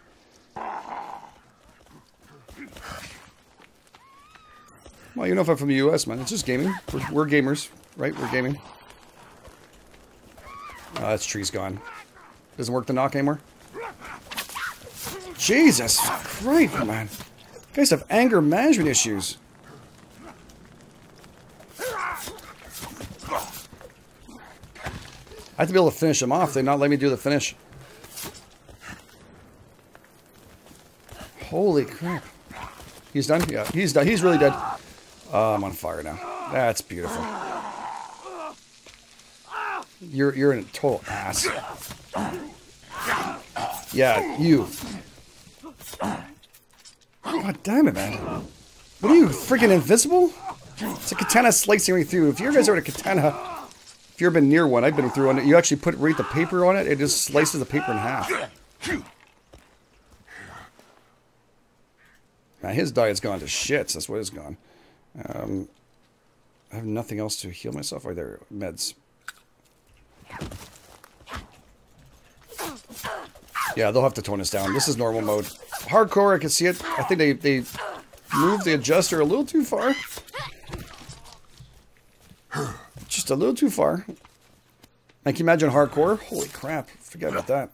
Well, you know if I'm from the U.S., man. It's just gaming. We're, we're gamers, right? We're gaming. Ah, oh, that tree's gone. Doesn't work the knock anymore? Jesus Christ, man. You guys have anger management issues. I have to be able to finish them off. They not let me do the finish. Holy crap. He's done? Yeah, he's done. He's really dead. Oh, I'm on fire now. That's beautiful. You're you're a total ass. Yeah, you. God damn it, man. What are you, freaking invisible? It's a katana slicing right through. If you guys are a katana, if you've ever been near one, I've been through one, you actually put right the paper on it, it just slices the paper in half. Man, his diet's gone to shits. That's what it's gone. Um, I have nothing else to heal myself. Are there meds? Yeah, they'll have to tone us down. This is normal mode. Hardcore, I can see it. I think they, they moved the adjuster a little too far. Just a little too far. I can imagine hardcore. Holy crap. Forget about that.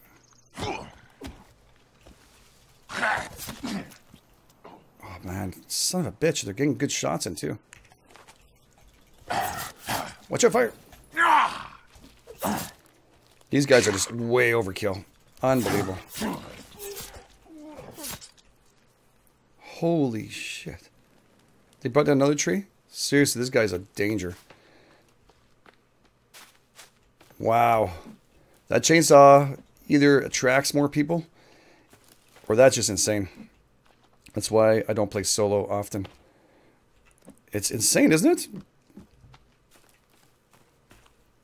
Man. Son of a bitch. They're getting good shots in, too. Watch out, fire. These guys are just way overkill. Unbelievable. Holy shit. They brought down another tree? Seriously, this guy's a danger. Wow. That chainsaw either attracts more people or that's just insane. That's why I don't play solo often. It's insane, isn't it?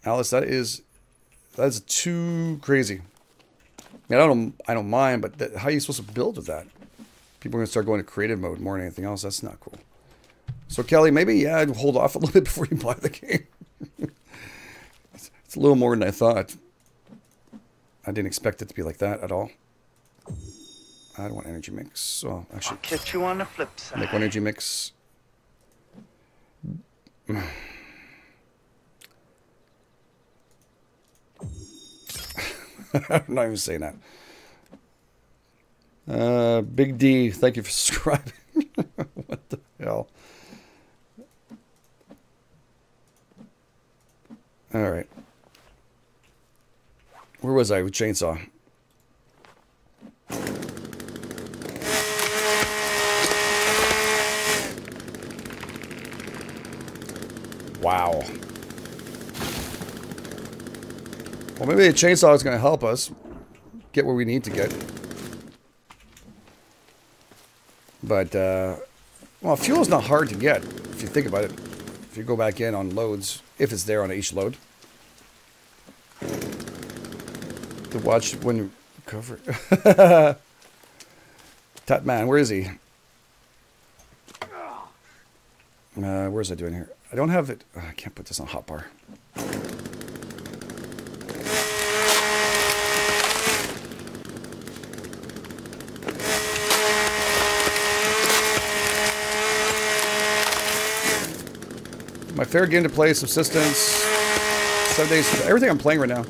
Alice, that is that's too crazy. I, mean, I don't I don't mind, but that, how are you supposed to build with that? People are gonna start going to creative mode more than anything else. That's not cool. So Kelly, maybe yeah, I'd hold off a little bit before you buy the game. it's, it's a little more than I thought. I didn't expect it to be like that at all. I don't want energy mix. So actually, I'll catch you on the flip side. make one energy mix. I'm not even saying that. Uh, Big D, thank you for subscribing. what the hell? All right. Where was I with chainsaw? Wow. Well, maybe the chainsaw is going to help us get where we need to get. But, uh, well, fuel's not hard to get, if you think about it. If you go back in on loads, if it's there on each load. To watch when you cover Tat man, where is he? Uh, where's I doing here? I don't have it. Oh, I can't put this on hotbar. My fair game to play, subsistence, seven days, everything I'm playing right now.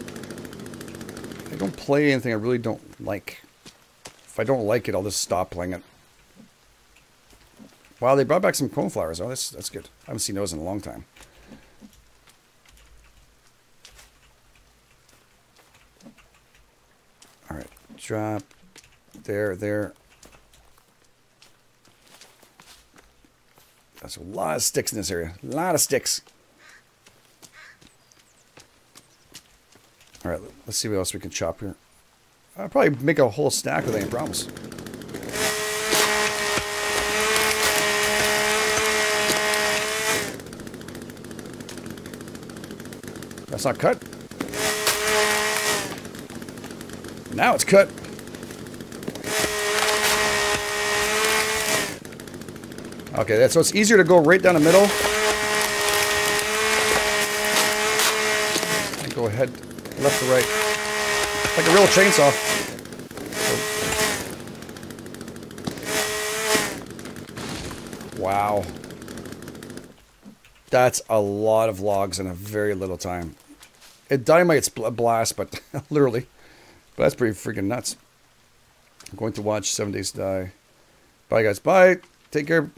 I don't play anything I really don't like. If I don't like it, I'll just stop playing it. Wow, they brought back some cornflowers. Oh, that's, that's good. I haven't seen those in a long time. All right, drop there, there. That's a lot of sticks in this area. A lot of sticks. All right, let's see what else we can chop here. I'll probably make a whole stack without any problems. That's not cut. Now it's cut. Okay, that's so it's easier to go right down the middle. And go ahead, left to right. Like a real chainsaw. Wow. That's a lot of logs in a very little time. It dynamite's blast, but literally. But that's pretty freaking nuts. I'm going to watch Seven Days to Die. Bye, guys. Bye. Take care.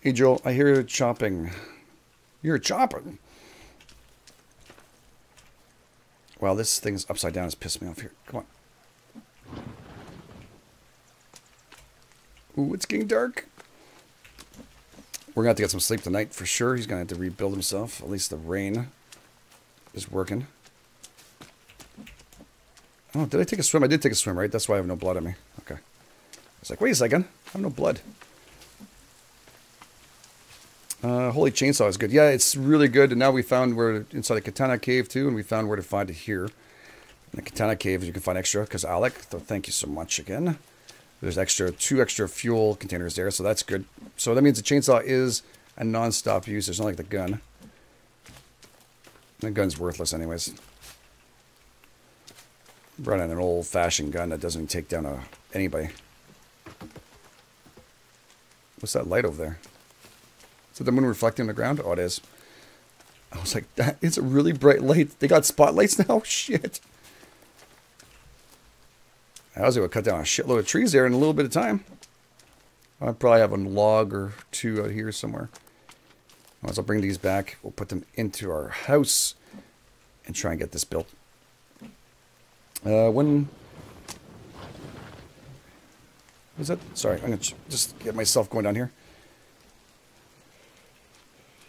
Hey, Joel. I hear you chopping. You're chopping. Wow, this thing's upside down. It's pissing me off here. Come on. Ooh, it's getting dark. We're going to have to get some sleep tonight for sure. He's going to have to rebuild himself. At least the rain is working. Oh, did I take a swim? I did take a swim, right? That's why I have no blood on me. Okay. I was like, wait a second. I have no blood. Uh, Holy Chainsaw is good. Yeah, it's really good. And now we found where inside the Katana Cave too, and we found where to find it here. In the Katana Cave, you can find extra, because Alec, so thank you so much again. There's extra, two extra fuel containers there, so that's good. So that means the chainsaw is a non-stop use. It's not like the gun. The gun's worthless anyways. Running an old-fashioned gun that doesn't take down a, anybody. What's that light over there? Is it the moon reflecting on the ground? Oh, it is. I was like, that is a really bright light. They got spotlights now? Shit. I was able to cut down a shitload of trees there in a little bit of time. I probably have a log or two out here somewhere. Once I'll bring these back, we'll put them into our house and try and get this built. Uh, when was that? Sorry, I'm gonna just get myself going down here.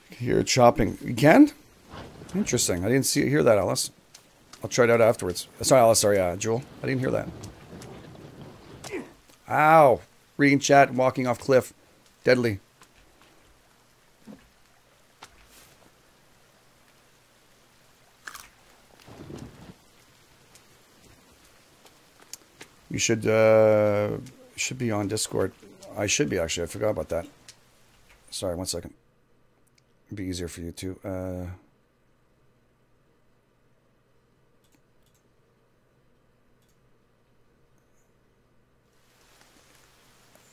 Here chopping again. Interesting. I didn't see hear that, Alice. I'll try it out afterwards. Sorry, Alice. Sorry, uh, Jewel. I didn't hear that. Ow! Reading chat, and walking off cliff. Deadly. You should uh, should be on Discord. I should be actually. I forgot about that. Sorry, one second. It'd be easier for you too. Uh,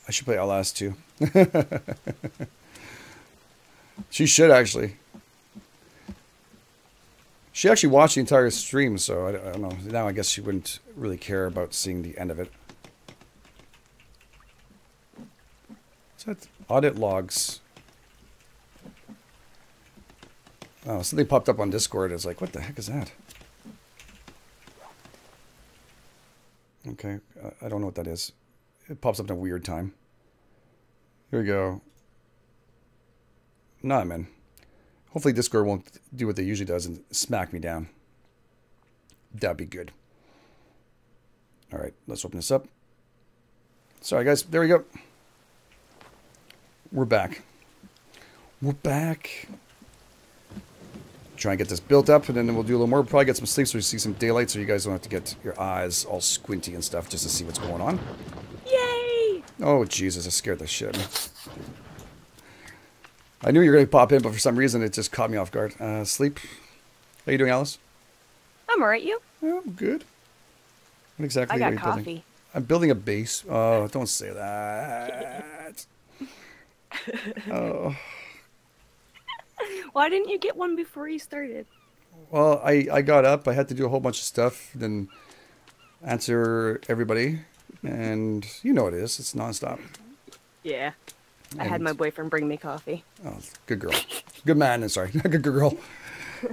I should play Outlast too. she should actually. She actually watched the entire stream, so I, I, don't know. Now I guess she wouldn't really care about seeing the end of it. That? Audit logs. Oh, something popped up on Discord. It's like, what the heck is that? Okay, I don't know what that is. It pops up in a weird time. Here we go. Nah, man. Hopefully Discord won't do what they usually does and smack me down. That'd be good. All right, let's open this up. Sorry, guys. There we go. We're back. We're back. Try and get this built up, and then we'll do a little more. We'll probably get some sleep so we see some daylight so you guys don't have to get your eyes all squinty and stuff just to see what's going on. Oh, Jesus, I scared the shit of me. I knew you were going to pop in, but for some reason it just caught me off guard. Uh, sleep. How you doing, Alice? I'm alright, you? Yeah, I'm good. What exactly I got are you coffee. building? I'm building a base. Oh, don't say that. oh. Why didn't you get one before you started? Well, I, I got up. I had to do a whole bunch of stuff, then answer everybody. And you know it is. It's nonstop. Yeah. I had my boyfriend bring me coffee. Oh, good girl. Good man. Sorry, not good girl.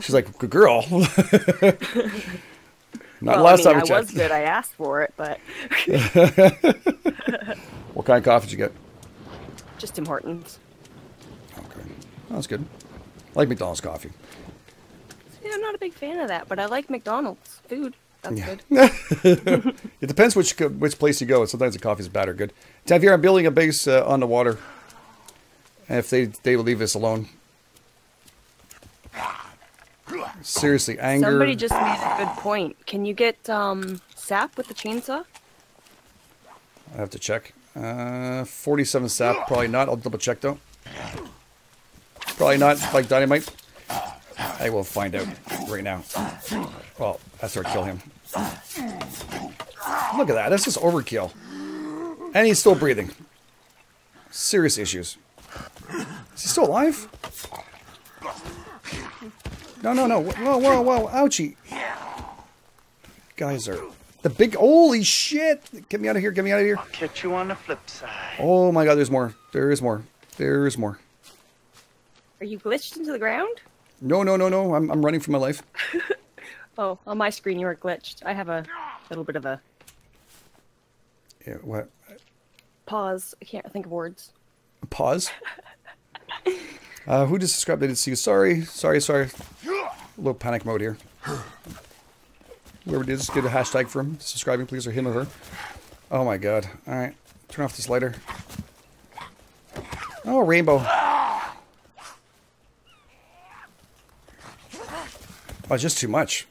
She's like, good girl. Not well, last I mean, time we I was good. I asked for it, but What kind of coffee did you get? just Tim Hortons. Okay. That's good. I like McDonald's coffee. Yeah, I'm not a big fan of that, but I like McDonald's food. That's Yeah. good. It depends which which place you go. Sometimes the coffee's bad or good. Here, I'm building a base uh, on the water. And if they they will leave us alone. Seriously, anger. Somebody just made a good point. Can you get um, sap with the chainsaw? I have to check. Uh, 47 sap, probably not. I'll double check though. Probably not. Like dynamite. I will find out right now. Well, after I kill him. Look at that. That's just overkill. And he's still breathing. Serious issues. Is he still alive? No, no, no. Whoa, whoa, whoa. Ouchie. Guys are... The big... Holy shit! Get me out of here. Get me out of here. I'll catch you on the flip side. Oh my god, there's more. There is more. There is more. Are you glitched into the ground? No, no, no, no. I'm, I'm running for my life. Oh, on my screen you were glitched. I have a little bit of a Yeah, what? pause. I can't think of words. Pause. Uh, who just subscribed? I didn't see you. Sorry, sorry, sorry. A little panic mode here. Whoever did this, get a hashtag for him. Subscribing, please, or him or her. Oh my god. All right, turn off this lighter. Oh, rainbow. Oh, it's just too much.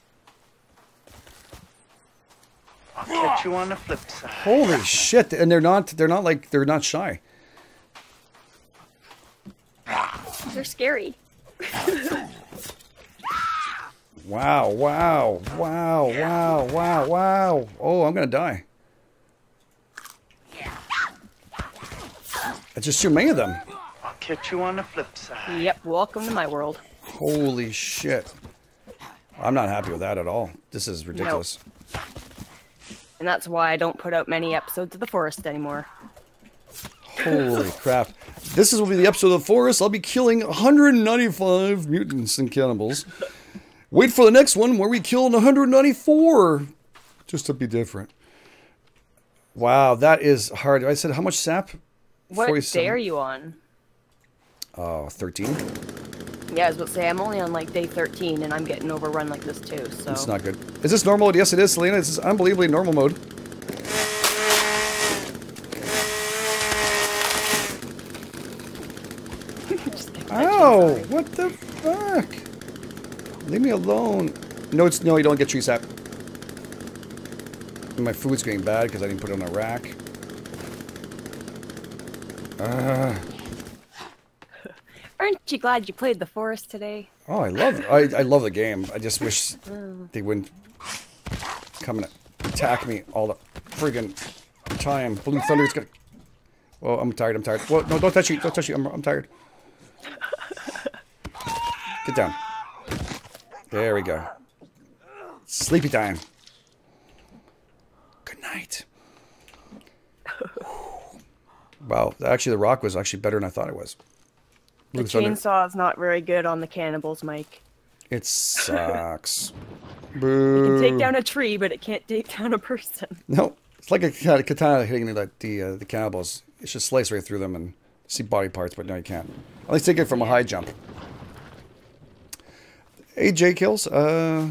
I'll catch you on the flip side. Holy shit! And they're not. They're not like. They're not shy. They're scary. Wow! Wow! Wow! Wow! Wow! Wow! Oh, I'm gonna die. It's just too many of them. I'll catch you on the flip side. Yep, welcome to my world. Holy shit! I'm not happy with that at all. This is ridiculous. And that's why I don't put out many episodes of The Forest anymore. Holy crap! This is will be the episode of the forest. I'll be killing 195 mutants and cannibals. Wait for the next one where we kill 194, just to be different. Wow, that is hard. I said how much sap? What 47. day are you on? Oh, 13. Yeah, I was about to say, I'm only on like day 13 and I'm getting overrun like this too, so. It's not good. Is this normal? mode? Yes, it is, Selena. This is unbelievably normal mode. Ow! What the fuck? Leave me alone. No, it's no. You don't get tree sap. My food's getting bad because I didn't put it on a rack. Uh, Aren't you glad you played The Forest today? oh, I love I, I love the game. I just wish oh. they wouldn't come and attack me all the friggin' time. Blue Thunder's gonna. Well, I'm tired. I'm tired. Well, no, don't touch you. Don't touch you. I'm, I'm tired. Get down. There we go. Sleepy time. Good night. Wow, actually, the rock was actually better than I thought it was. The Blue chainsaw is not very good on the cannibals, Mike. It sucks. It can take down a tree, but it can't take down a person. No, it's like a katana hitting the the, uh, the cannibals. It should slice right through them and see body parts, but no, you can't. At least take it from a high jump. AJ kills. Uh,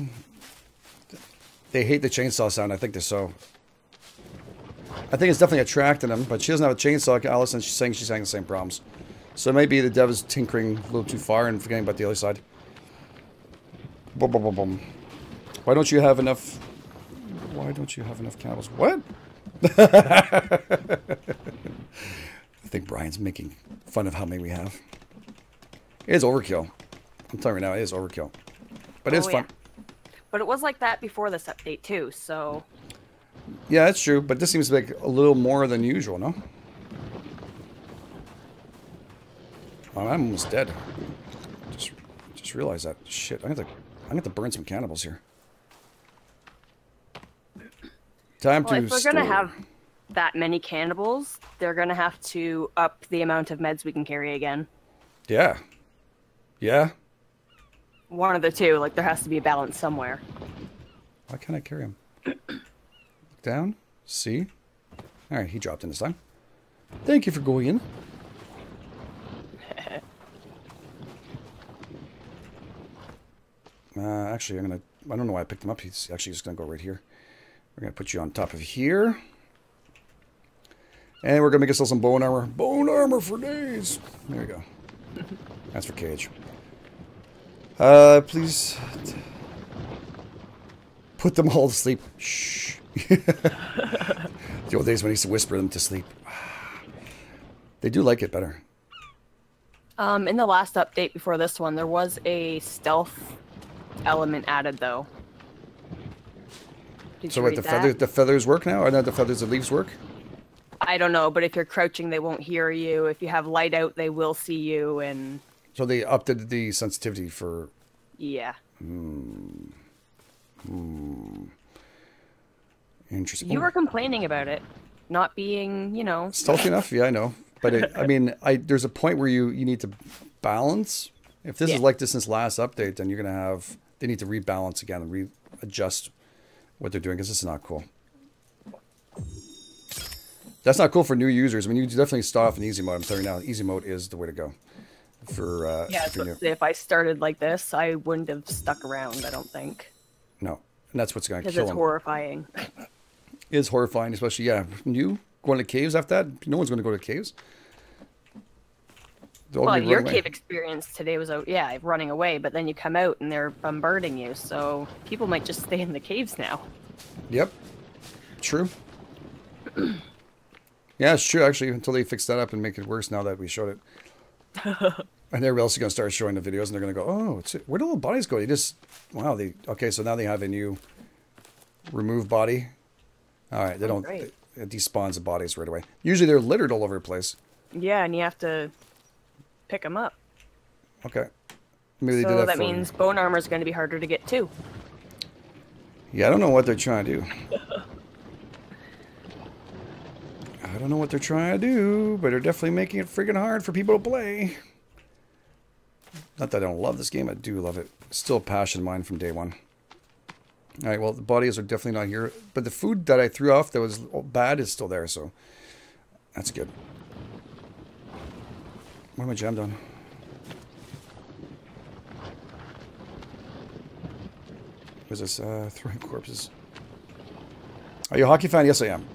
they hate the chainsaw sound. I think they're so. I think it's definitely attracting them, but she doesn't have a chainsaw. Allison, she's saying she's having the same problems. So maybe the dev is tinkering a little too far and forgetting about the other side. Boom, boom, boom, boom. Why don't you have enough? Why don't you have enough cannibals? What? I think Brian's making fun of how many we have. It is overkill. I'm telling you now, it is overkill. But it's Oh, fun. But it was like that before this update too, so Yeah, that's true. But this seems like a little more than usual, no? Oh, I'm almost dead. Just, just realized that. Shit, I have to, I have to burn some cannibals here. Time well, to if we're gonna have that many cannibals, they're gonna have to up the amount of meds we can carry again. Yeah. Yeah. One of the two. Like there has to be a balance somewhere. Why can't I carry him? Look Down. See. All right, he dropped in this time. Thank you for going in. Uh, actually, I'm gonna. I don't know why I picked him up. He's actually just gonna go right here. We're gonna put you on top of here, and we're gonna make ourselves some bone armor. Bone armor for days. There we go. That's for Cage. Uh, please put them all to sleep. Shh. the old days when I used to whisper them to sleep. They do like it better. Um, in the last update before this one, there was a stealth element added though. Did So what the feathers the feathers work now? Or not the feathers the leaves work? I don't know, but if you're crouching, they won't hear you. If you have light out, they will see you, and So they updated the sensitivity for yeah. Hmm. interesting. You were complaining about it not being, you know, stealthy enough, yeah, I know. But it, I mean, I there's a point where you you need to balance. If this is like this since last update, then you're gonna have they need to rebalance again and readjust what they're doing because this is not cool. That's not cool for new users. I mean, you definitely start off in easy mode. I'm telling you now, easy mode is the way to go for uh, yeah. for new. if I started like this, I wouldn't have stuck around. I don't think No, and that's what's gonna because kill it's them. horrifying. It is horrifying, especially yeah. You going to caves after that? No one's going to go to caves. Well, your away. cave experience today was, oh, yeah, running away, but then you come out and they're bombarding you, so people might just stay in the caves now. Yep. True. yeah, it's true actually. Until they fix that up and make it worse now that we showed it. and everybody else is going to start showing the videos, and they're going to go, "Oh, where do all the bodies go?" They just wow. They okay. So now they have a new remove body. All right, they Oh, don't. it despawns the bodies right away. Usually they're littered all over the place. Yeah, and you have to pick them up. Okay. Maybe So that, that means bone armor is going to be harder to get too. Yeah, I don't know what they're trying to do. I don't know what they're trying to do, but they're definitely making it freaking hard for people to play. Not that I don't love this game, I do love it. Still a passion of mine from day one. Alright, well, the bodies are definitely not here. But the food that I threw off that was bad is still there, so that's good. What am I jammed on? What is this? Uh, throwing corpses. Are you a hockey fan? Yes, I am.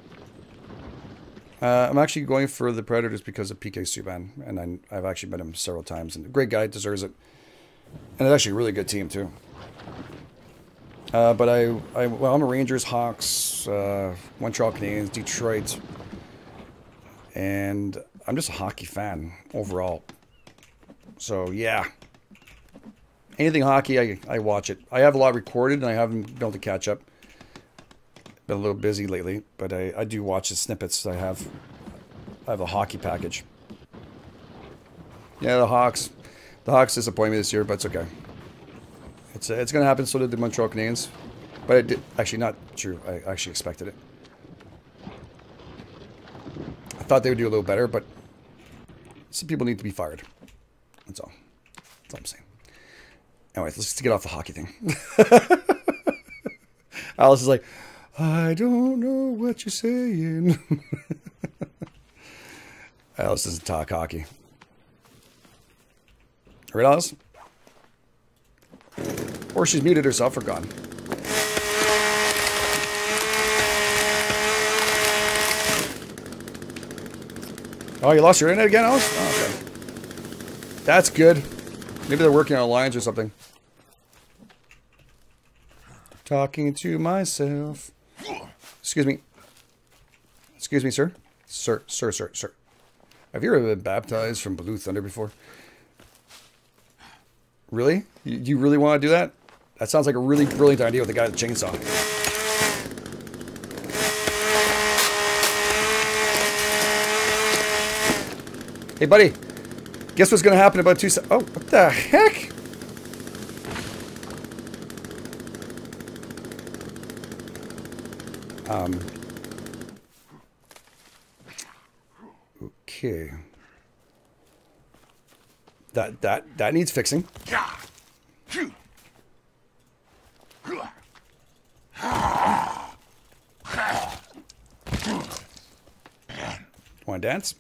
Uh, I'm actually going for the Predators because of PK Subban, and I, I've actually met him several times. And a great guy, deserves it, and it's actually a really good team too. Uh, but I, I, well, I'm a Rangers, Hawks, uh, Montreal Canadiens, Detroit, and I'm just a hockey fan overall. So yeah, anything hockey, I, I watch it. I have a lot recorded, and I haven't been able to catch up. Been a little busy lately, but I, I do watch the snippets. I have I have a hockey package. Yeah, the Hawks. The Hawks disappoint me this year, but it's okay. It's it's gonna happen. So did the Montreal Canadiens, but it did actually not true. I actually expected it. I thought they would do a little better, but some people need to be fired. That's all. That's all I'm saying. Anyways, let's just get off the hockey thing. Alice is like, I don't know what you're saying. Alice doesn't talk hockey. Right, Alice? Or she's muted herself or gone. Oh, you lost your internet again, Alice? Oh, okay. That's good. Maybe they're working on alliance or something. Talking to myself. Excuse me. Excuse me, sir. Sir, sir, sir, sir. Have you ever been baptized from Blue Thunder before? Really? You, you really want to do that? That sounds like a really brilliant idea with the guy with the chainsaw. Hey, buddy. Guess what's going to happen about two seconds? Oh, what the heck? Um. Okay. That that that needs fixing. Want to dance?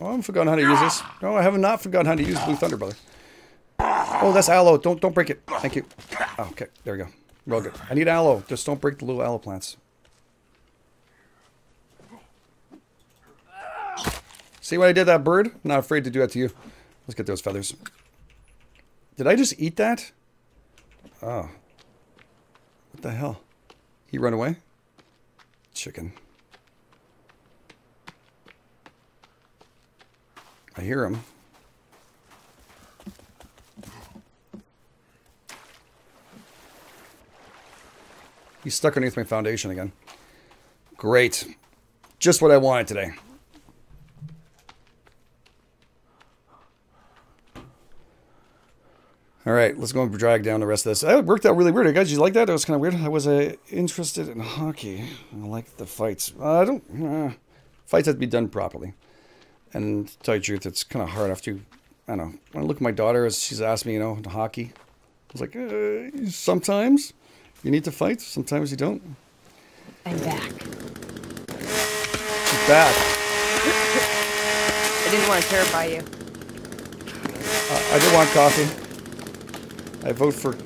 Oh, I haven't forgotten how to use this. No, I have not forgotten how to use Blue Thunder, brother. Oh, that's aloe. Don't don't break it. Thank you. Oh, okay, there we go. Real good. I need aloe. Just don't break the little aloe plants. See what I did that bird? I'm not afraid to do that to you. Let's get those feathers. Did I just eat that? Oh. What the hell? He run away? Chicken. I hear him. He's stuck underneath my foundation again. Great. Just what I wanted today. All right, let's go and drag down the rest of this. That worked out really weird. Guys, you like that? That was kind of weird. I was uh, interested in hockey. I like the fights. Uh, I don't... Uh, fights have to be done properly. And to tell you the truth, it's kind of hard after... I don't know. When I look at my daughter, as she's asked me, you know, hockey. I was like, uh, sometimes you need to fight. Sometimes you don't. I'm back. She's back. I didn't want to terrify you. Uh, I did want coffee. I vote for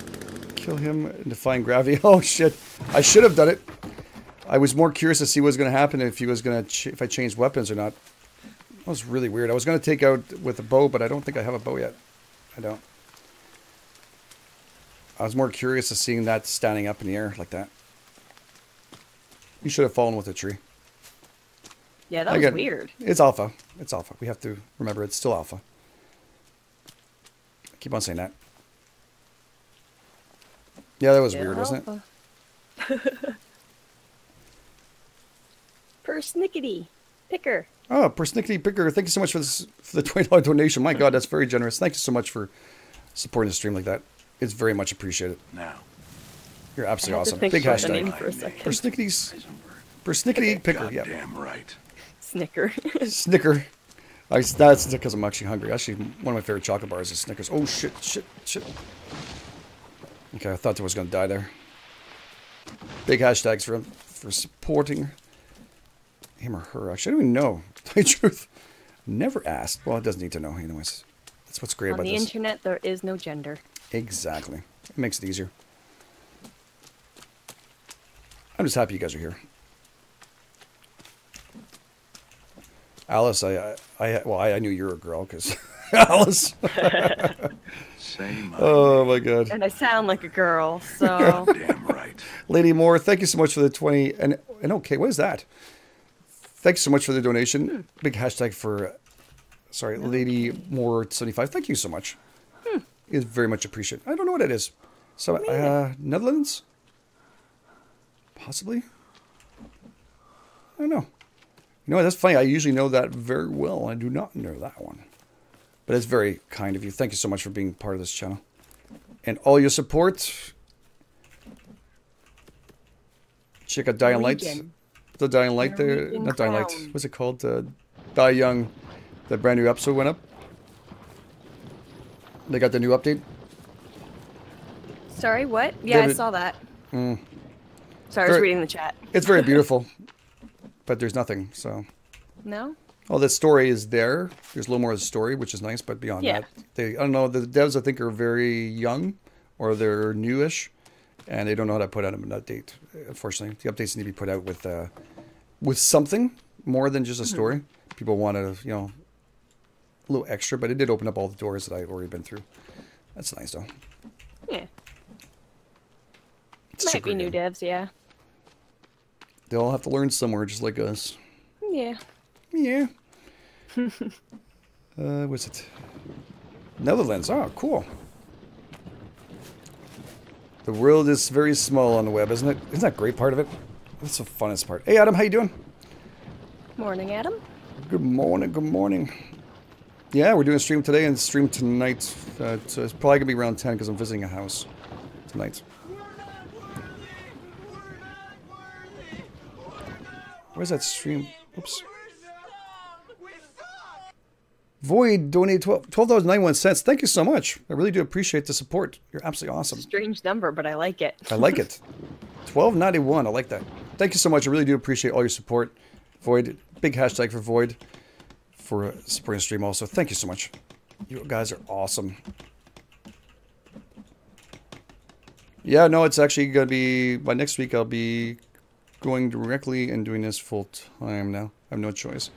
kill him and define gravity. Oh shit! I should have done it. I was more curious to see what was going to happen if he was going to if I changed weapons or not. That was really weird. I was going to take out with a bow, but I don't think I have a bow yet. I don't. I was more curious to seeing that standing up in the air like that. You should have fallen with a tree. Yeah, that was weird. It's alpha. It's alpha. We have to remember it's still alpha. I keep on saying that. Yeah, that was Yeah, weird, wasn't it? alpha. Persnickety. Picker. Oh, Persnickety Picker, thank you so much for this for the twenty dollar donation. My God, that's very generous. Thank you so much for supporting the stream like that. It's very much appreciated. Now, You're absolutely awesome. Big about the name hashtag. for a second. Persnickety's Persnickety Picker. Yeah, goddamn right. Snicker. Snicker. I, that's because I'm actually hungry. Actually, one of my favorite chocolate bars is Snickers. Oh shit, shit, shit. Okay, I thought I was gonna die there. Big hashtags for for supporting him or her. Actually, I don't even know. To tell you the truth, never asked. Well, it doesn't need to know, anyways. That's what's great On about the this. internet, there is no gender. Exactly. It makes it easier. I'm just happy you guys are here. Alice, I, I, I well, I, I knew you were a girl because Alice. Say my Oh my God, And I sound like a girl, so damn right. Lady Moore, thank you so much for the twenty. And and okay, what is that? Thanks so much for the donation. Big hashtag for, sorry, Lady Moore seventy five. Thank you so much. It's very much appreciated. I don't know what it is. So, uh, Netherlands? Possibly? I don't know. You know what? That's funny. I usually know that very well. I do not know that one. But it's very kind of you. Thank you so much for being part of this channel. And all your support. Check out Dying Light. The Dying Light there. Norwegian Not Dying Light. What's it called? Uh, Die Young. The brand new episode went up. They got the new update. sorry, what? Yeah, I saw that. Sorry, I was Mm. Reading the chat. It's very beautiful, but there's nothing. So, No? well, the story is there. There's a little more of the story, which is nice. But beyond Yeah. that, they I don't know. The devs I think are very young, or they're newish, and they don't know how to put out an update. Unfortunately, the updates need to be put out with uh, with something more than just a story. People want to, you know, a little extra, but it did open up all the doors that I've already been through. That's nice though. Yeah. It's Might be new good. devs, yeah. They all have to learn somewhere, just like us. Yeah. Yeah. uh, what's it? Netherlands. Oh, cool. The world is very small on the web, isn't it? Isn't that a great part of it? That's the funnest part. Hey, Adam, how you doing? Morning, Adam. Good morning. Good morning. Yeah, we're doing a stream today and stream tonight. Uh, so it's probably gonna be around ten because I'm visiting a house tonight. Where's that stream? Oops. Void donated twelve dollars ninety one cents. Thank you so much. I really do appreciate the support. You're absolutely awesome. Strange number, but I like it. I like it. Twelve ninety one. I like that. Thank you so much. I really do appreciate all your support. Void, big hashtag for Void for supporting the stream also. Thank you so much. You guys are awesome. Yeah, no, it's actually going to be, by next week I'll be going directly and doing this full time now. I have no choice.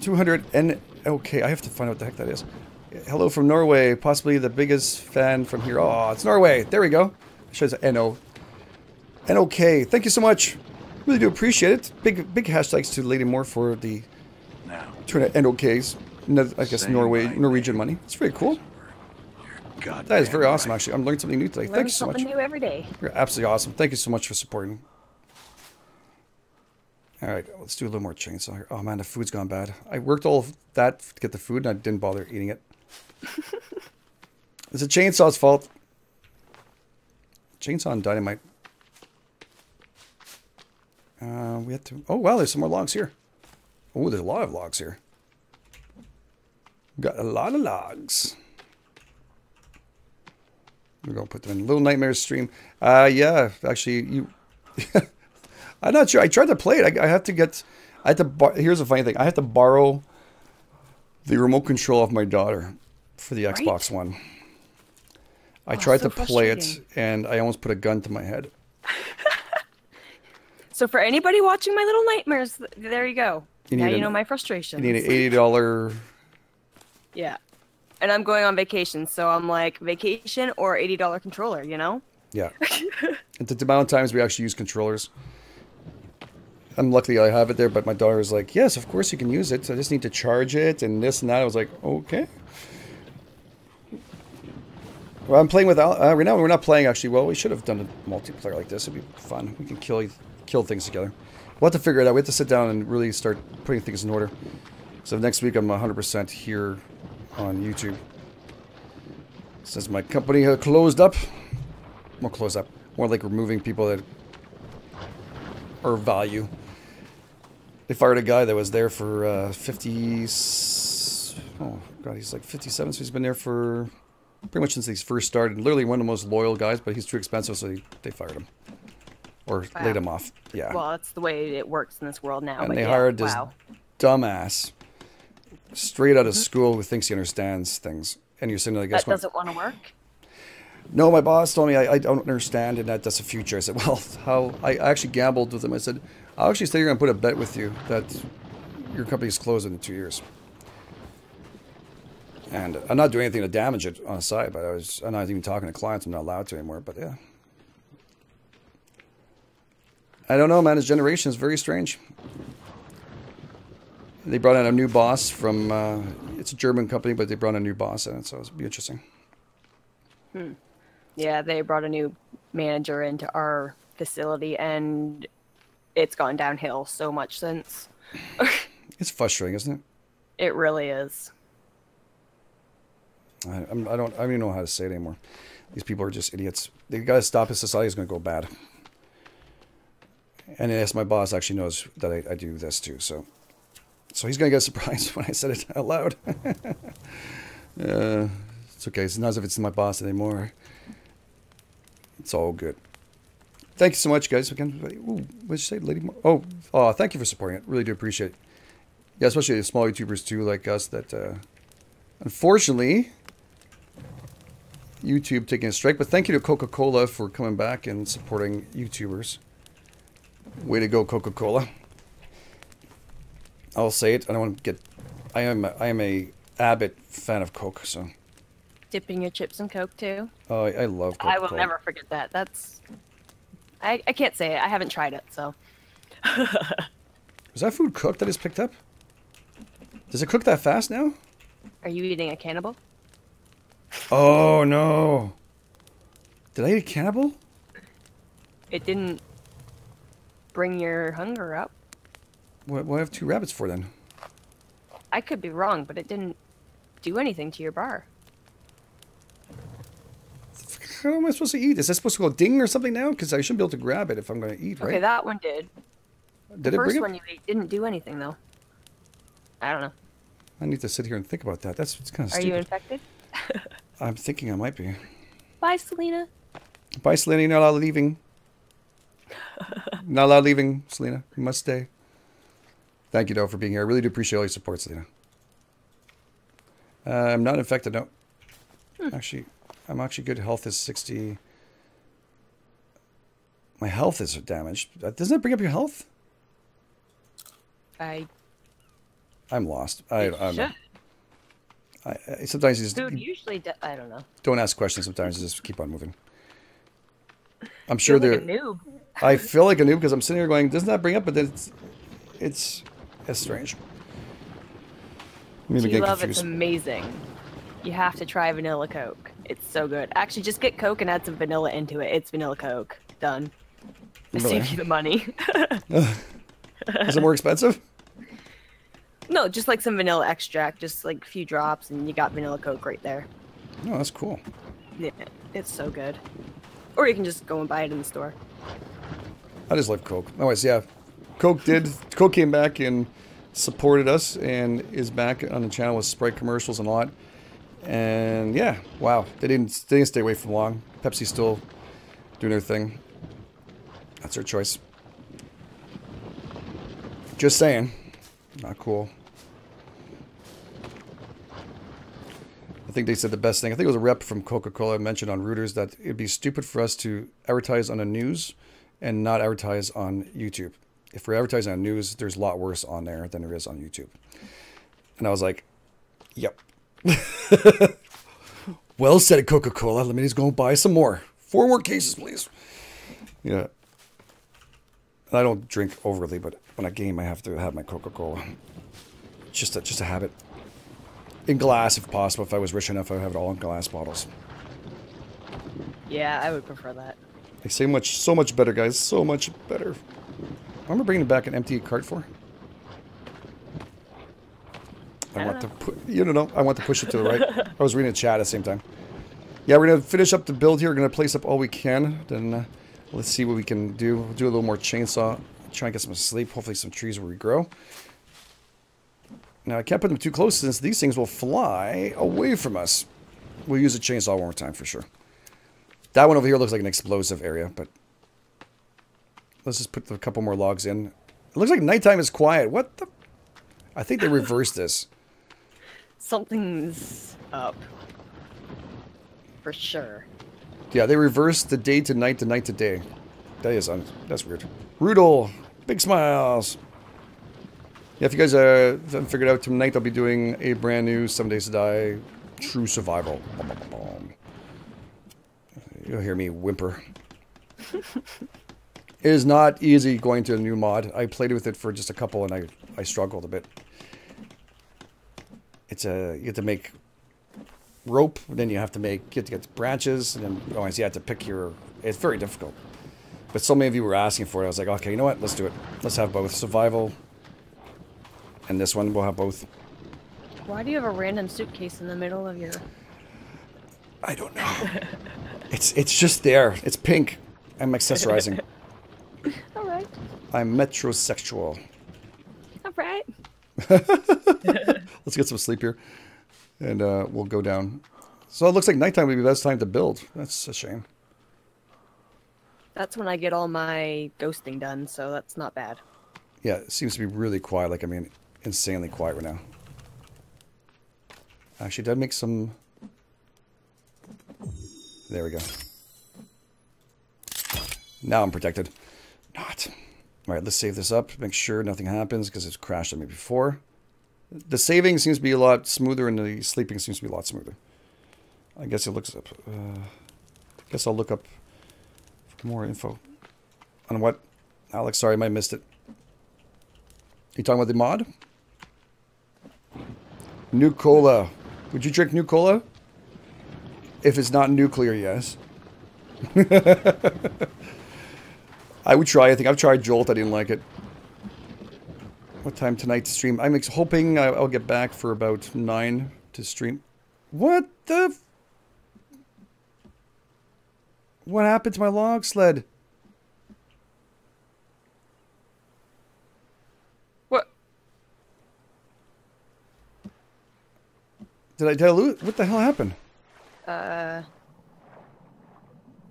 200 and okay, I have to find out what the heck that is. Hello from Norway, possibly the biggest fan from here. Oh, it's Norway. There we go. It shows NO. NOK. Thank you so much. Really do appreciate it. Big big hashtags to Lady Moore for the Now, turn NOKs. No- I guess Norway Norwegian money. It's very cool. God That is very awesome actually. I'm learning something new today. Learn Thank you so much. something new every day. You're absolutely awesome. Thank you so much for supporting. All right, let's do a little more chainsaw here. Oh man, the food's gone bad. I worked all of that to get the food, and I didn't bother eating it. it's a chainsaw's fault. Chainsaw and dynamite. Uh, we have to. Oh wow, there's some more logs here. Oh, there's a lot of logs here. Got a lot of logs. We're gonna put them in Little Nightmares stream. Uh, yeah, actually, you. I'm not sure. I tried to play it. I, I have to get. I have to. Here's a funny thing. I have to borrow the remote control of my daughter for the Xbox One. I Oh, tried so to play it, and I almost put a gun to my head. So for anybody watching My Little Nightmares, th- there you go. You now you an- know my frustration. You need an eighty dollar. Yeah. And I'm going on vacation, so I'm like vacation or eighty dollar controller, you know? Yeah. and the amount of times we actually use controllers. I'm lucky I have it there, but my daughter was like, "Yes, of course you can use it. I just need to charge it and this and that." I was like, "Okay." Well, I'm playing with uh, right now. We're not playing actually. Well, we should have done a multiplayer like this. It'd be fun. We can kill kill things together. We'll have to figure it out. We have to sit down and really start putting things in order. So next week I'm 100% here on YouTube. Since my company uh, closed up, more close up, more like removing people that are value. They fired a guy that was there for uh, 50. Oh god, he's like 57, so he's been there for pretty much since he first started. Literally one of the most loyal guys, but he's too expensive, so they, they fired him or Wow. laid him off. Yeah, Well, that's the way it works in this world now. and they yeah, hired this wow. dumbass straight out of school who thinks he understands things. And you're sitting there, like, guess That what? doesn't want to work. No, my boss told me I, I don't understand and that that's the future. I said, well, how? I actually gambled with him. I said, I'll actually stay here and put a bet with you that your company's closing in two years. And I'm not doing anything to damage it on the side, but I was, I'm not even talking to clients. I'm not allowed to anymore, but yeah. I don't know, man. His generation is very strange. They brought in a new boss from, uh, it's a German company, but they brought in a new boss in it, so it'll be interesting. Yeah, they brought a new manager into our facility, and it's gone downhill so much since. It's frustrating, isn't it? It really is. I, I'm, I don't. I don't even know how to say it anymore. These people are just idiots. They got to stop. This society is going to go bad. And yes, my boss actually knows that I, I do this too. So, so he's going to get surprised when I said it out loud. uh, it's okay. It's not as if it's my boss anymore. It's all good. Thank you so much, guys. Again, ooh, what did you say, Lady? Mo- oh, oh, thank you for supporting it. Really do appreciate it. Yeah, especially the small YouTubers too, like us. That uh, unfortunately YouTube taking a strike. But thank you to Coca Cola for coming back and supporting YouTubers. Way to go, Coca Cola. I'll say it. I don't want to get. I am. I am a avid fan of Coke. So Dipping your chips in Coke, too. oh, I, I love. Coca I will never forget that. That's. I, I can't say it. I haven't tried it, so. Was that food cooked that is picked up? Does it cook that fast now? Are you eating a cannibal? Oh no! Did I eat a cannibal? It didn't bring your hunger up. What? What I have two rabbits for then? I could be wrong, but it didn't do anything to your bar. How am I supposed to eat? Is that supposed to go ding or something now? Because I shouldn't be able to grab it if I'm going to eat, right? Okay, that one did. Did the it first one you ate didn't do anything, though. I don't know. I need to sit here and think about that. That's it's kind of Are stupid. you infected? I'm thinking I might be. Bye, Selena. Bye, Selena. You're not allowed leaving. Not allowed leaving, Selena. You must stay. Thank you, though, for being here. I really do appreciate all your support, Selena. Uh, I'm not infected, no. Actually, I'm actually good. Health is 60. My health is damaged. Uh, Doesn't it bring up your health? I I'm lost. I, I'm, should. I, I sometimes you just Dude, you usually do- I don't know. don't ask questions. Sometimes just keep on moving. I'm sure they're. like a noob. I feel like a noob because I'm sitting here going, doesn't that bring up? But then it's, it's, it's strange. Get love, confused. it's amazing. You have to try vanilla Coke. It's so good. Actually, just get Coke and add some vanilla into it. It's vanilla Coke. Done. Really? saves you the money. Is it more expensive? no, just like some vanilla extract, just like a few drops, and you got vanilla Coke right there. No, that's cool. Yeah, it's so good. Or you can just go and buy it in the store. I just love Coke. Anyways, yeah, Coke did. Coke came back and supported us and is back on the channel with Sprite commercials and a lot. And yeah, wow, they didn't they didn't stay away for long. Pepsi's still doing their thing. That's their choice. Just saying, not cool. I think they said the best thing. I think it was a rep from Coca-Cola mentioned on Reuters that it'd be stupid for us to advertise on the news and not advertise on YouTube. If we're advertising on news, there's a lot worse on there than there is on YouTube. And I was like, yep. well said, Coca-Cola. Let me just go and buy some more. Four more cases, please. Yeah. I don't drink overly, but when I game, I have to have my Coca-Cola. Just a, just a habit. In glass, if possible. If I was rich enough, I would have it all in glass bottles. Yeah, I would prefer that. They say much, so much better, guys. So much better. I remember bringing back an empty cart for? I, I want to put, you don't know. I want to push it to the right. I was reading the chat at the same time. Yeah, we're gonna finish up the build here. We're gonna place up all we can. Then uh, let's see what we can do. We'll do a little more chainsaw. Try and get some sleep. Hopefully, some trees will regrow. Now I can't put them too close since these things will fly away from us. We'll use a chainsaw one more time for sure. That one over here looks like an explosive area, but let's just put a couple more logs in. It looks like nighttime is quiet. What the? I think they reversed this. Something's up. For sure. Yeah, they reversed the day to night to night to day. That is un that's weird. Rudel, big smiles. Yeah, if you guys uh, haven't figured out tonight, I'll be doing a brand new Seven Days to Die True Survival. You'll hear me whimper. it is not easy going to a new mod. I played with it for just a couple and I, I struggled a bit. It's a you have to make rope, then you have to make you have to get the branches, and then oh, always you have to pick your. It's very difficult. But so many of you were asking for it. I was like, okay, you know what? Let's do it. Let's have both survival. And this one we'll have both. Why do you have a random suitcase in the middle of your... I don't know. it's it's just there. It's pink. I'm accessorizing. Alright. I'm metrosexual. Alright. Let's get some sleep here, and uh, we'll go down. So it looks like nighttime would be the best time to build. That's a shame. That's when I get all my ghosting done, so that's not bad. Yeah, it seems to be really quiet. Like I mean, insanely quiet right now. Actually, did I make some? There we go. Now I'm protected. Not. All right, let's save this up. Make sure nothing happens because it's crashed on me before. The saving seems to be a lot smoother, and the sleeping seems to be a lot smoother. I guess it looks up. Uh, I guess I'll look up for more info on what. Alex, sorry, I might have missed it. You talking about the mod? New cola. Would you drink new cola? If it's not nuclear, yes. I would try. I think I've tried Jolt. I didn't like it. What time tonight to stream? I'm ex- hoping I- I'll get back for about nine to stream. What the? f- What happened to my log sled? What? Did I, did I lose? What the hell happened? Uh...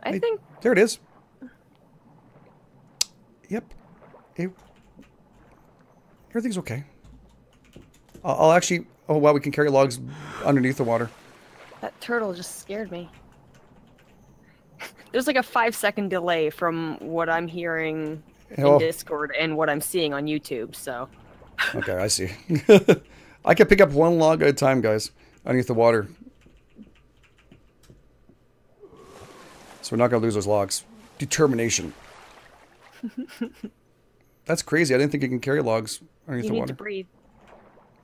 I Hey, think... There it is. Yep. It, everything's okay. I'll, I'll actually. Oh wow, we can carry logs underneath the water. That turtle just scared me. There's like a five second delay from what I'm hearing in Oh. Discord and what I'm seeing on YouTube, so Okay, I see. I can pick up one log at a time, guys, underneath the water. So we're not gonna lose those logs. Determination. That's crazy. I didn't think you can carry logs underneath you the need water. to breathe.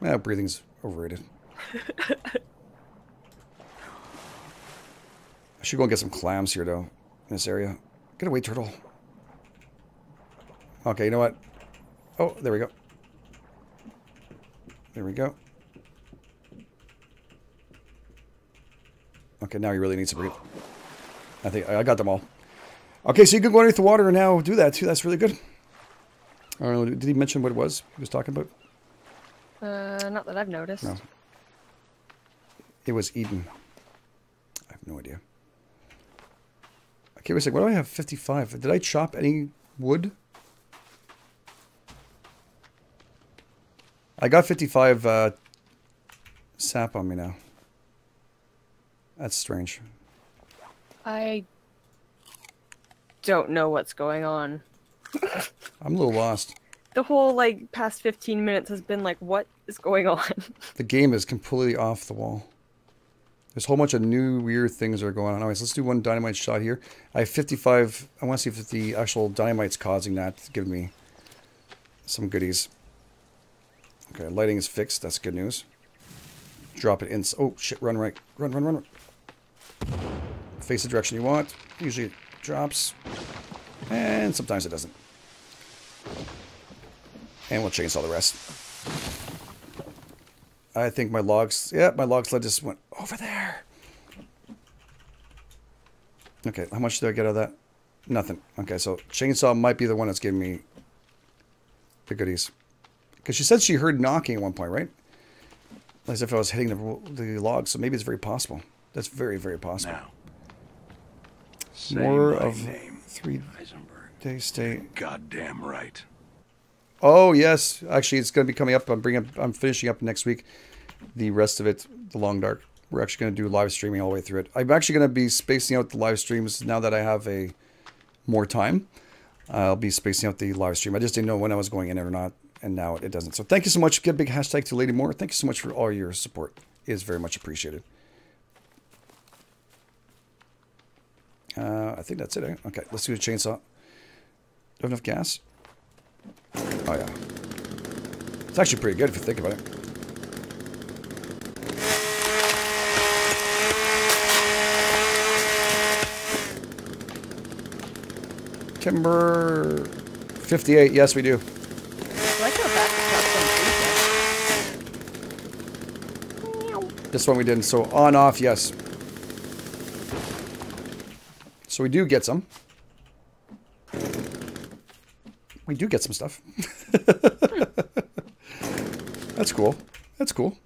Yeah, breathing's overrated. I should go and get some clams here, though, in this area. Get away, turtle. Okay, you know what? Oh, there we go. There we go. Okay, now you really need to breathe. I think I got them all. Okay, so you can go underneath the water and now do that, too. That's really good. I don't know, did he mention what it was he was talking about? Uh, not that I've noticed. No. It was Eden. I have no idea. Okay, wait a second. What do I have? 55. Did I chop any wood? I got 55 uh, sap on me now. That's strange. I don't know what's going on. I'm a little lost. The whole like past 15 minutes has been like, what is going on? The game is completely off the wall. There's a whole bunch of new weird things that are going on. Anyways, let's do one dynamite shot here. I have 55. I want to see if the actual dynamite's causing that to give me some goodies. Okay, lighting is fixed. That's good news. Drop it in. Oh, shit. Run right. Run, run, run. run. Face the direction you want. Usually it drops. And sometimes it doesn't. And we'll chainsaw the rest. I think my logs, yeah, my log sled just went over there. Okay, how much did I get out of that? Nothing. Okay, so chainsaw might be the one that's giving me the goodies. Because she said she heard knocking at one point, right? As if I was hitting the, the log, so maybe it's very possible. That's very, very possible. Now, More of name, three. Day stay. Goddamn right. Oh yes, actually, it's going to be coming up. I'm bringing. I'm finishing up next week. The rest of it, the long dark. We're actually going to do live streaming all the way through it. I'm actually going to be spacing out the live streams now that I have a more time. I'll be spacing out the live stream. I just didn't know when I was going in it or not, and now it doesn't. So thank you so much. Get a big hashtag to Lady Moore. Thank you so much for all your support. It is very much appreciated. Uh, I think that's it. Eh? Okay, let's do a chainsaw. Do I have enough gas? Oh yeah. It's actually pretty good if you think about it. Timber 58, yes we do. I like how fast the truck's going through This one we didn't. So on, off, yes. So we do get some. We do get some stuff. That's cool. That's cool.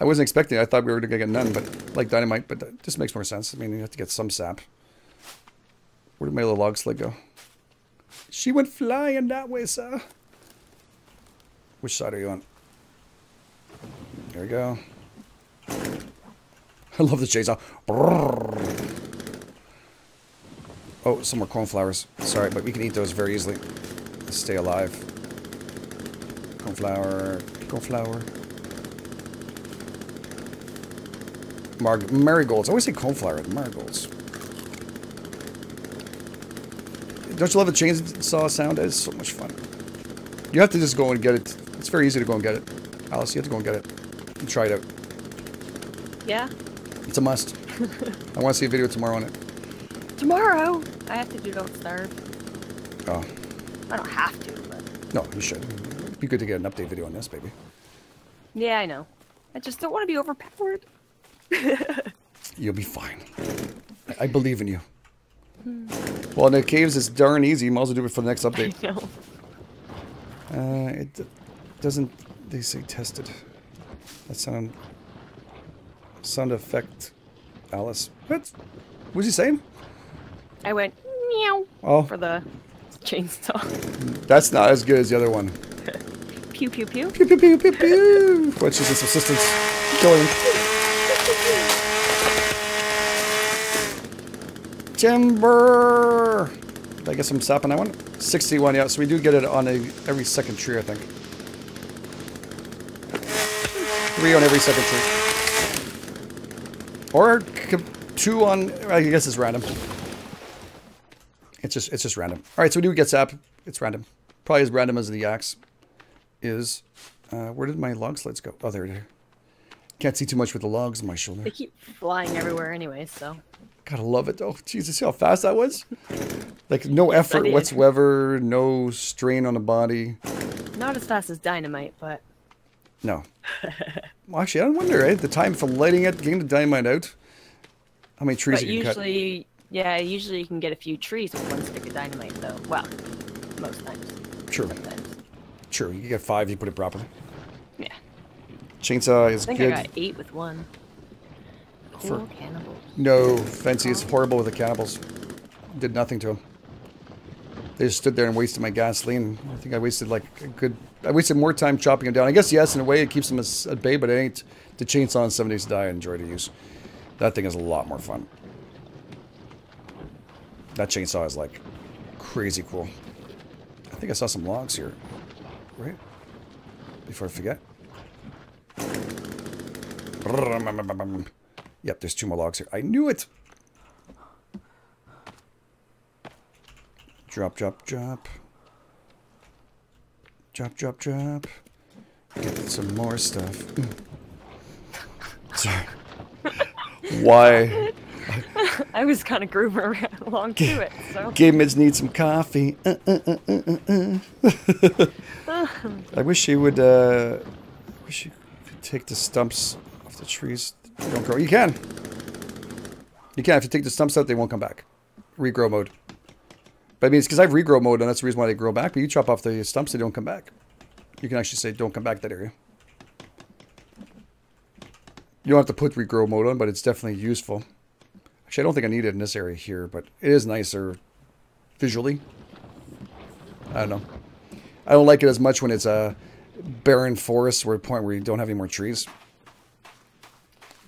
I wasn't expecting it. I thought we were going to get none, but like dynamite, but that just makes more sense. I mean, you have to get some sap. Where did my little log sled go? She went flying that way, sir. Which side are you on? There we go. I love the chainsaw. Brrr. Oh, some more cornflowers. Sorry, but we can eat those very easily. Stay alive. Cornflower. Cornflower. Mar marigolds. I always say cornflower. Marigolds. Don't you love the chainsaw sound? It's so much fun. You have to just go and get it. It's very easy to go and get it. Alice, you have to go and get it. And try it out. Yeah. It's a must. I want to see a video tomorrow on it. Tomorrow. I have to do Don't Starve. Oh, I don't have to, but no, you should. Be good to get an update video on this, baby. yeah, I know. I just don't want to be overpowered. You'll be fine. I, I believe in you. Well, in the caves, it's darn easy. You might as well do it for the next update. I know. Uh, it d- doesn't. They say tested. That sound. Sound effect. Alice. What? What's he saying? I went meow Oh, for the Chainsaw. That's not as good as the other one. Pew pew pew. Pew, pew, pew, pew, pew. What's his assistance? Killing. Timber. Did I get some sap on that one? 61, yeah. So we do get it on a every second tree, I think. Three on every second tree. Or two on, I guess it's random. It's just, it's just random. All right, so we do get sap. It's random. Probably as random as the axe is. Uh, where did my log slides go? Oh, there it is. Can't see too much with the logs on my shoulder. They keep flying everywhere anyway, so. Gotta love it though. Jesus, see how fast that was? Like no Yes, effort whatsoever, no strain on the body. Not as fast as dynamite, but No. Well, actually, I don't wonder, eh? The time for lighting it, getting the dynamite out. How many trees but you can cut? usually, yeah, usually you can get a few trees with one stick of dynamite, though. Well, most times. True. Sometimes. True. You get five, you put it properly. Yeah. Chainsaw is I think good. I got eight with one. For- cannibals. No, Fancy is horrible with the cannibals. Did nothing to him. They just stood there and wasted my gasoline. I think I wasted like a good. I wasted more time chopping them down. I guess yes, in a way, it keeps them at bay, but it ain't the chainsaw in seven days to die. I enjoy to use. That thing is a lot more fun. That chainsaw is like crazy cool. I think I saw some logs here, right? Before I forget. Yep, there's two more logs here. I knew it. Drop, drop, drop. Drop, drop, drop. Get some more stuff. Mm. Sorry. Why? I was kind of grooving around along to it, so. Gay mids need some coffee. Uh, uh, uh, uh, uh, uh. I wish you would. Uh, I wish you could take the stumps off the trees. They don't grow. You can. You can. If you take the stumps out, they won't come back. Regrow mode. But I mean, it's because I have regrow mode, and that's the reason why they grow back. But you chop off the stumps, they don't come back. You can actually say, "Don't come back that area." You don't have to put regrow mode on, but it's definitely useful. Actually, I don't think I need it in this area here, but it is nicer visually. I don't know. I don't like it as much when it's a barren forest or a point where you don't have any more trees.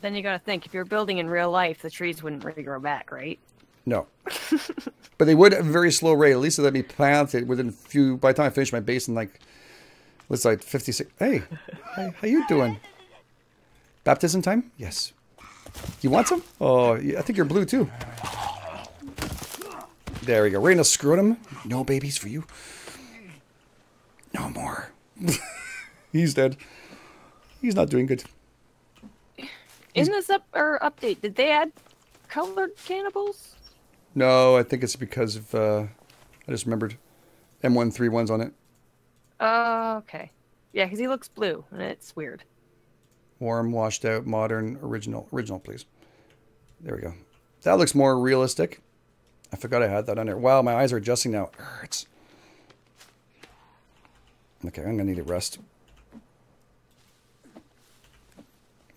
Then you gotta think, if you're building in real life, the trees wouldn't regrow back, right? No. but they would at a very slow rate. At least let me plant it within a few. By the time I finish my base in like, let's like 56. Hey, hey, how you doing? Baptism time? Yes. You want some? Oh, I think you're blue too. There we go. Right in the scrotum. No babies for you. No more. He's dead. He's not doing good. In this up or update, did they add colored cannibals? No, I think it's because of. Uh, I just remembered. M131's on it. Oh, okay. Yeah, because he looks blue, and it's weird. Warm, washed out, modern, original. Original, please. There we go. That looks more realistic. I forgot I had that on there. Wow, my eyes are adjusting now. It hurts. Okay, I'm gonna need a rest.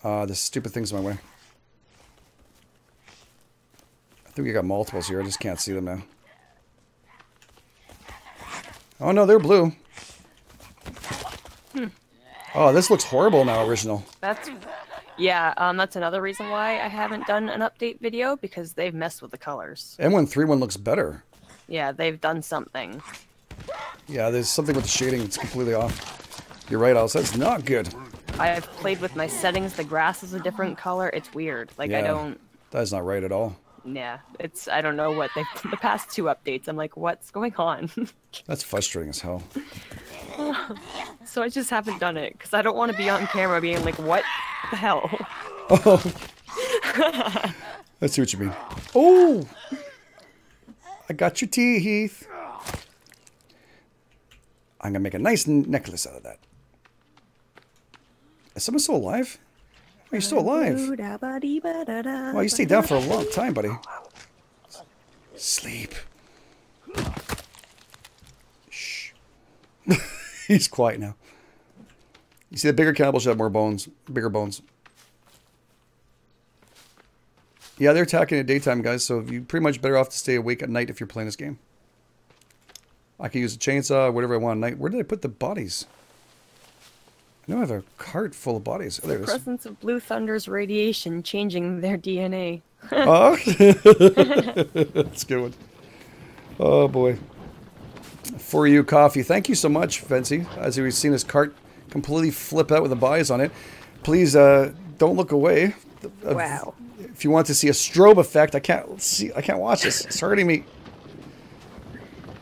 Uh, this stupid thing's in my way. I think we got multiples here. I just can't see them now. Oh no, they're blue. Oh, this looks horrible now, original. That's yeah. Um, that's another reason why I haven't done an update video because they've messed with the colors. M131 looks better. Yeah, they've done something. Yeah, there's something with the shading that's completely off. You're right, Alice. That's not good. I've played with my settings. The grass is a different color. It's weird. Like I don't. That's not right at all. Yeah, it's I don't know what they the past two updates. I'm like, what's going on? That's frustrating as hell. So I just haven't done it because I don't want to be on camera being like, what the hell? Oh. I see what you mean. Oh! I got your teeth. Heath. I'm gonna make a nice necklace out of that. Is someone still alive? Are you're still alive. Well, you stayed down for a long time, buddy. Sleep. Shh. He's quiet now. You see, the bigger cannibals should have more bones, bigger bones. Yeah, they're attacking at daytime, guys, so you pretty much better off to stay awake at night if you're playing this game. I can use a chainsaw, whatever I want. Night. Where did I put the bodies? I know I have a cart full of bodies. Oh, there it is. Presence of Blue Thunder's radiation changing their DNA. Oh, that's a good one. Oh boy. For you, coffee. Thank you so much, Fancy. As we've seen this cart completely flip out with the bodies on it. Please uh, don't look away. Uh, Wow. If you want to see a strobe effect, I can't see. I can't watch this. It's hurting me.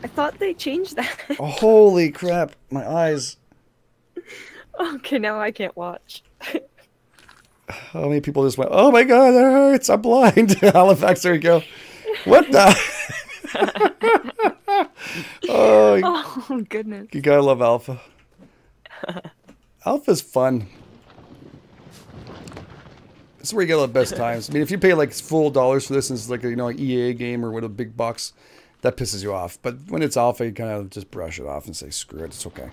I thought they changed that. Oh, holy crap! My eyes. okay, now I can't watch. How many people just went? Oh my god, that hurts! I'm blind. Halifax. There you go. What the? Oh, oh goodness. You gotta love Alpha. Alpha's fun. This is where you get the best times. I mean, if you pay like full dollars for this, and it's like a you know an EA game or with a big box, that pisses you off. But when it's Alpha, you kind of just brush it off and say, "Screw it, it's okay."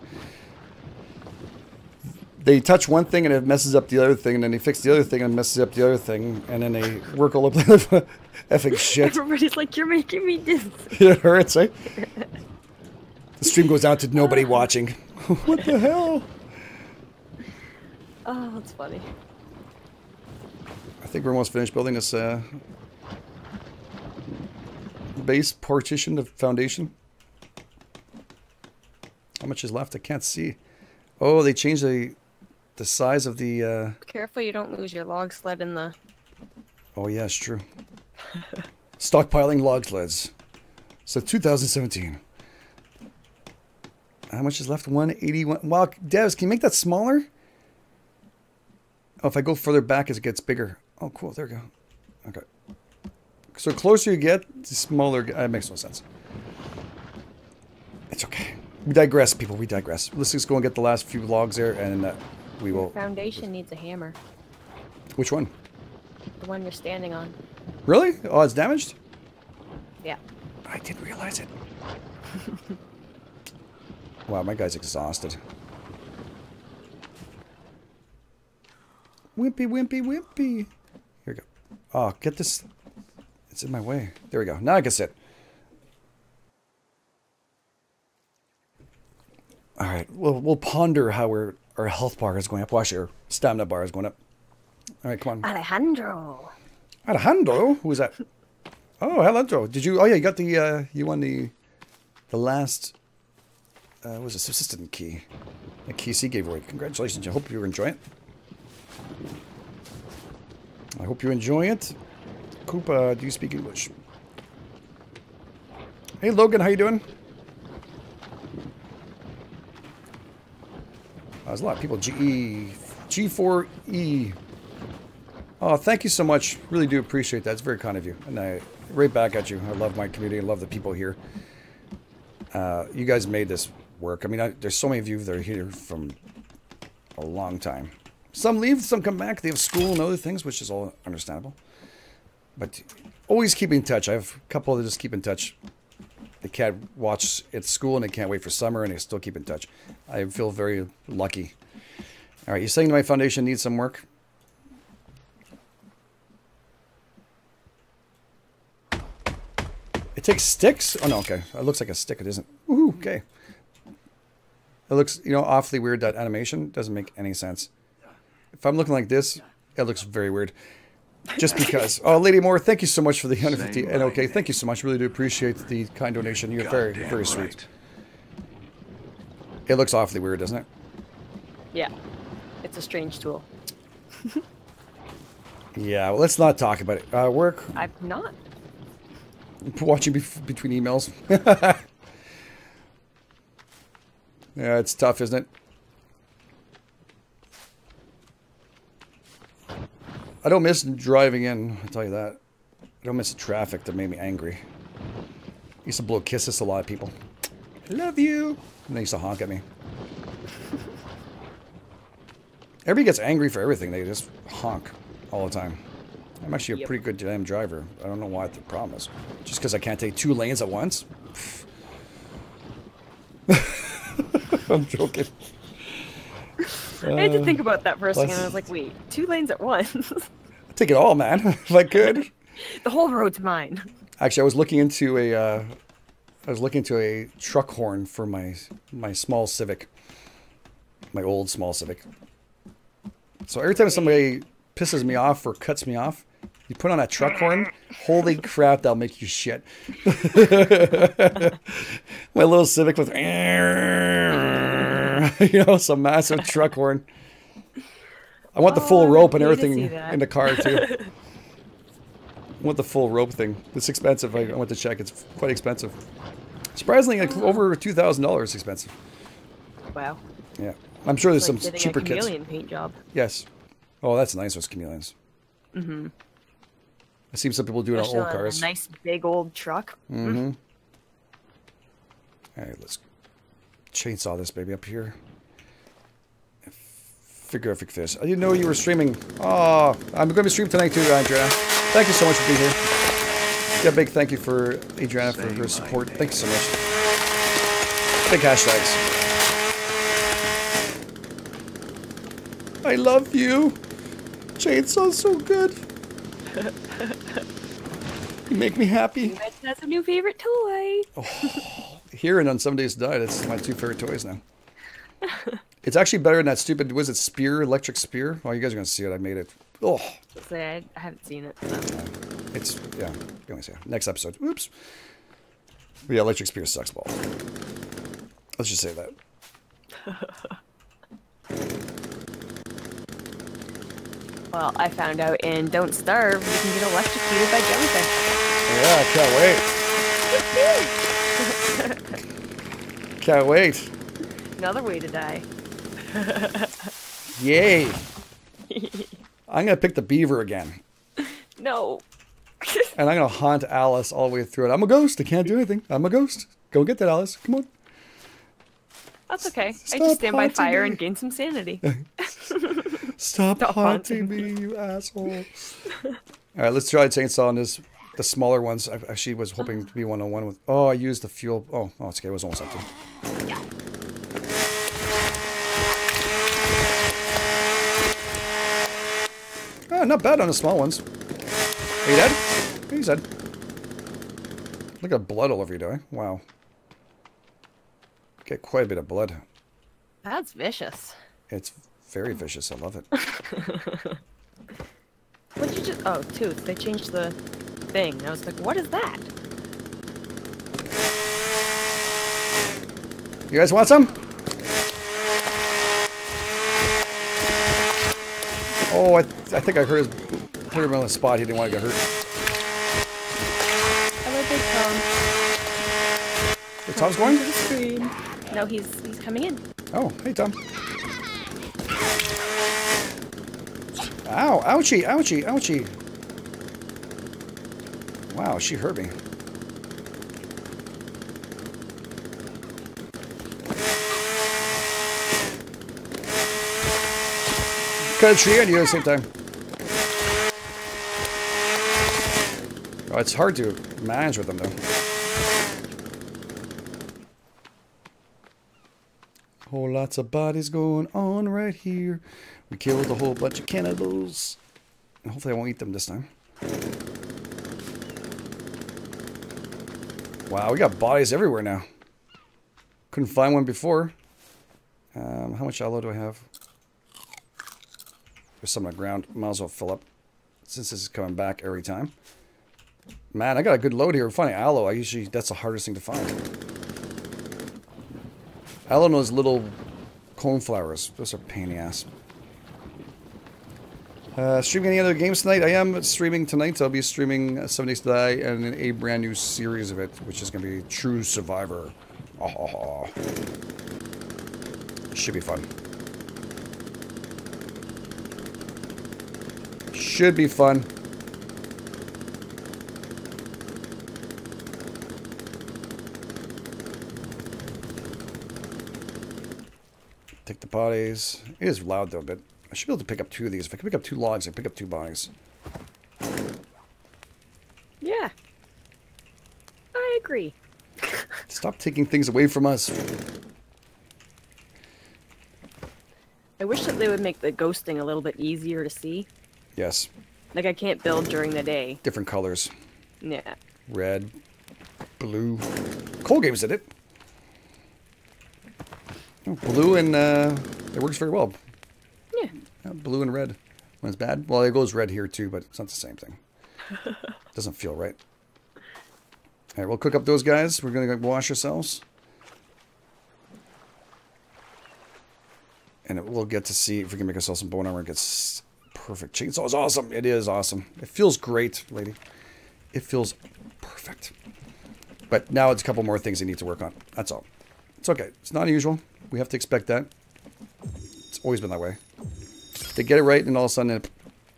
They touch one thing and it messes up the other thing, and then they fix the other thing and it messes up the other thing, and then they work all up the effing shit. Everybody's like, you're making me dizzy. it hurts, eh? The stream goes out to nobody watching. what the hell? Oh, that's funny. I think we're almost finished building this uh, base partition, the foundation. How much is left? I can't see. Oh, they changed the the size of the. Uh... Careful you don't lose your log sled in the. Oh yeah, it's true. Stockpiling log sleds. So 2017. How much is left? 181. Wow, Devs, can you make that smaller? Oh, if I go further back as it gets bigger. Oh, cool. There we go. Okay. So closer you get, the smaller. That makes no sense. It's okay. We digress, people. We digress. Let's just go and get the last few logs there, and uh, we will. Foundation needs a hammer. Which one? The one you're standing on. Really? Oh, it's damaged? Yeah. I didn't realize it. wow, my guy's exhausted. Wimpy, wimpy, wimpy. Here we go. Oh, get this. It's in my way. There we go. Now I can sit. All right. We'll, we'll ponder how our, our health bar is going up. Watch your stamina bar is going up. All right, come on. Alejandro. Alejandro, who was that? Oh, Alejandro. Did you? Oh yeah, you got the. Uh, you won the. The last. Uh, was a Subsistence key. A key C gave away. Congratulations. I hope you enjoy it. I hope you enjoy it. Koopa, do you speak English? Hey Logan, how you doing? Uh, there's a lot of people. GE, G4E. Oh, thank you so much. Really do appreciate that. It's very kind of you. And I right back at you. I love my community. I love the people here. Uh, you guys made this work. I mean, I, there's so many of you that are here from a long time. Some leave, some come back. They have school and other things, which is all understandable. But always keep in touch. I have a couple that just keep in touch. They can't watch at school and they can't wait for summer and they still keep in touch. I feel very lucky. All right, you're saying my foundation needs some work? It takes sticks? Oh, no, okay. It looks like a stick. It isn't. Ooh, okay. It looks, you know, awfully weird, that animation. Doesn't make any sense. If I'm looking like this, it looks very weird. Just because. Oh, Lady Moore, thank you so much for the 150. And okay, thank you so much. Really do appreciate the kind donation. You're very, Goddamn very sweet. right. It looks awfully weird, doesn't it? Yeah. It's a strange tool. Yeah, well, let's not talk about it. Uh, work, I'm not. watching bef- between emails. Yeah, it's tough, isn't it? I don't miss driving in, I'll tell you that. I don't miss the traffic that made me angry. I used to blow kisses to a lot of people. I love you. And they used to honk at me. Everybody gets angry for everything. They just honk all the time. I'm actually a Yep. pretty good damn driver. I don't know why the problem is. Just because I can't take two lanes at once? I'm joking. I had to think about that for a second. I was like, wait, two lanes at once. I'd take it all, man, if I could. the whole road's mine. Actually, I was looking into a uh, I was looking to a truck horn for my my small Civic, my old small Civic. So every time somebody pisses me off or cuts me off, you put on that truck horn. Holy crap, that'll make you shit. my little Civic with, you know, some massive truck horn. I want the full Oh, rope and I need to see everything in the car too. I want the full rope thing. It's expensive. I went to check. It's quite expensive. Surprisingly, like over two thousand dollars expensive. Wow. Yeah, I'm sure there's like some cheaper a kits. chameleon paint job. Yes. Oh, that's nice. Those chameleons. Mm-hmm. I see some people do it on old cars. A nice big old truck. Mm-hmm. All right, let's chainsaw this baby up here. Figurific fish. I didn't know you were streaming. Oh, I'm going to be streaming tonight too, Adriana. Thank you so much for being here. Yeah, big thank you for Adriana for Say her support. name. Thank you so much. Big hashtags. I love you. Chainsaw's so good. You make me happy. That's, a new favorite toy. Oh, here and on Some Days Die, that's my two favorite toys now. it's actually better than that stupid, was it Spear, Electric Spear? Oh, you guys are going to see it. I made it. Oh, Say I, haven't seen it. So. it's, yeah. You're gonna see it. Next episode. Oops. But yeah, Electric Spear sucks balls. Let's just say that. Well, I found out in Don't Starve you can get electrocuted by jellyfish. Yeah, I can't wait. can't wait. Another way to die. Yay. I'm going to pick the beaver again. No. And I'm going to haunt Alice all the way through it. I'm a ghost. I can't do anything. I'm a ghost. Go get that, Alice. Come on. That's okay. I just stand by fire me. and gain some sanity. Stop, Stop haunting haunting me, you asshole. All right, let's try the chainsaw on this. The smaller ones. I actually was hoping to be one on one with. Oh, I used the fuel. Oh, oh, it's okay. It was almost empty. Oh, not bad on the small ones. Are you dead? He's dead. Look at blood all over you, do I? Wow. Get quite a bit of blood. That's vicious. It's very vicious. I love it. What'd you just? Oh, tooth. They changed the thing. I was like, what is that? You guys want some? Oh, I, I think I heard, his, heard him on the spot. He didn't want to get hurt. Hello, Big Tom. Where Tom's going? To the screen. No, he's he's coming in. Oh, hey, Tom. Ow, ouchie, ouchie, ouchie. Wow, she hurt me. Cut a tree on you at the same time. Oh, it's hard to manage with them, though. Whole lots of bodies going on right here. We killed a whole bunch of cannibals. Hopefully I won't eat them this time. Wow, we got bodies everywhere now. Couldn't find one before. Um, how much aloe do I have? There's some on the ground. Might as well fill up. Since this is coming back every time. Man, I got a good load here. Finding aloe, I usually, that's the hardest thing to find. Aloe those little cornflowers. Those are pain in the ass. Uh, streaming any other games tonight? I am streaming tonight. I'll be streaming Seven Days to Die and a brand new series of it, which is going to be True Survivor. Oh, should be fun. Should be fun. Take the bodies. It is loud though, a bit. I should be able to pick up two of these. If I can pick up two logs, I pick up two bodies. Yeah. I agree. Stop taking things away from us. I wish that they would make the ghosting a little bit easier to see. Yes, Like I can't build during the day. different colors. Yeah. Red, blue. Cold games did it. Oh, blue and uh, it works very well. Blue and red. When it's bad, well, it goes red here too, but it's not the same thing. Doesn't feel right. All right, we'll cook up those guys. We're gonna go wash ourselves, and it, we'll get to see if we can make ourselves some bone armor. and Get s- perfect. Chainsaw is awesome. It is awesome. It feels great, lady. It feels perfect. But now it's a couple more things I need to work on. That's all. It's okay. It's not unusual. We have to expect that. It's always been that way. They get it right, and all of a sudden it,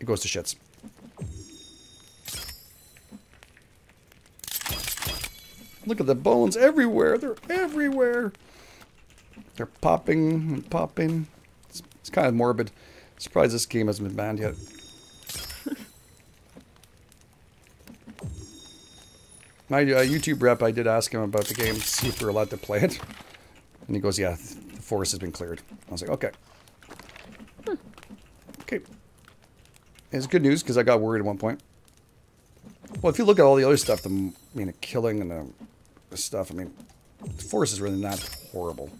goes to shits. Look at the bones everywhere. They're everywhere. They're popping and popping. It's, it's kind of morbid. Surprised this game hasn't been banned yet. My uh, YouTube rep, I did ask him about the game, see if we are allowed to play it. And he goes, yeah, the forest has been cleared. I was like, okay. Okay. It's good news because I got worried at one point. Well, if you look at all the other stuff, the I mean, the killing and the, the stuff, I mean, the forest is really not horrible.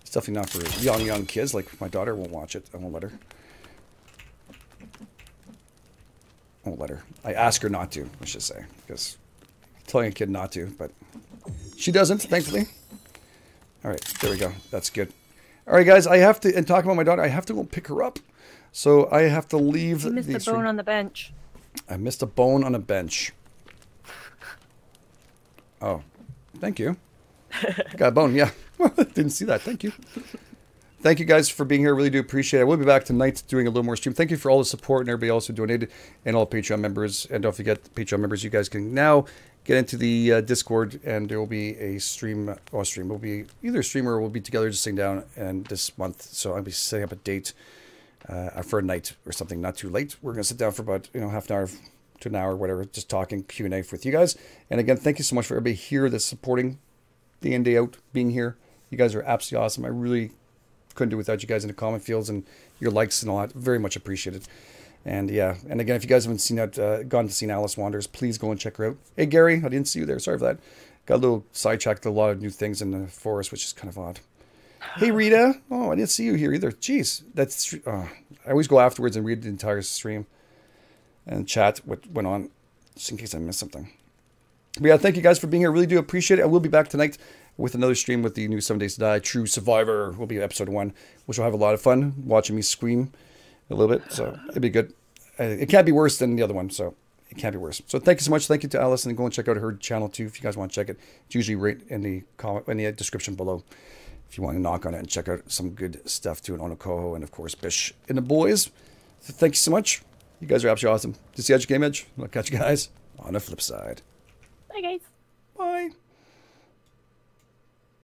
It's definitely not for young, young kids. Like my daughter won't watch it. I won't let her. I won't let her. I ask her not to, I should say, because telling a kid not to, but she doesn't, thankfully. All right, there we go. That's good. All right, guys, I have to, and talking about my daughter, I have to go pick her up. So I have to leave You missed stream. bone on the bench. I missed a bone on a bench. Oh, thank you. Got a bone, yeah. Didn't see that. Thank you. Thank you guys for being here. Really do appreciate it. We'll be back tonight doing a little more stream. Thank you for all the support and everybody else who donated and all Patreon members. And don't forget, Patreon members, you guys can now get into the uh, Discord and there will be a stream. Or stream We'll be either a stream or we'll be together just sitting down and this month. So I'll be setting up a date uh, for a night or something not too late. We're going to sit down for about, you know, half an hour to an hour, whatever, just talking Q&A with you guys. And again, thank you so much for everybody here that's supporting day in, day out, being here. You guys are absolutely awesome. I really couldn't do without you guys in the comment fields and your likes and all that. Very much appreciated. And yeah, and again, if you guys haven't seen that, uh, gone to see Alice Wanders, please go and check her out. Hey Gary, I didn't see you there. Sorry for that. Got a little sidetracked. A lot of new things in the forest, which is kind of odd. Hey Rita, oh I didn't see you here either. Jeez, that's. Uh, I always go afterwards and read the entire stream and chat what went on, just in case I missed something. But yeah, thank you guys for being here. Really do appreciate it. I will be back tonight with another stream with the new Seven Days to Die True Survivor. Will be episode one, which will have a lot of fun watching me scream a little bit. So it'd be good. It can't be worse than the other one. So it can't be worse. So thank you so much. Thank you to Alice, and go and check out her channel too if you guys want to check it. It's usually right in the comment in the description below. If you want to knock on it and check out some good stuff too, and Ohnocoho, and of course Bish and the boys. So thank you so much. You guys are absolutely awesome. To see Edge Game Edge. I'll catch you guys on the flip side. Bye, guys. Bye.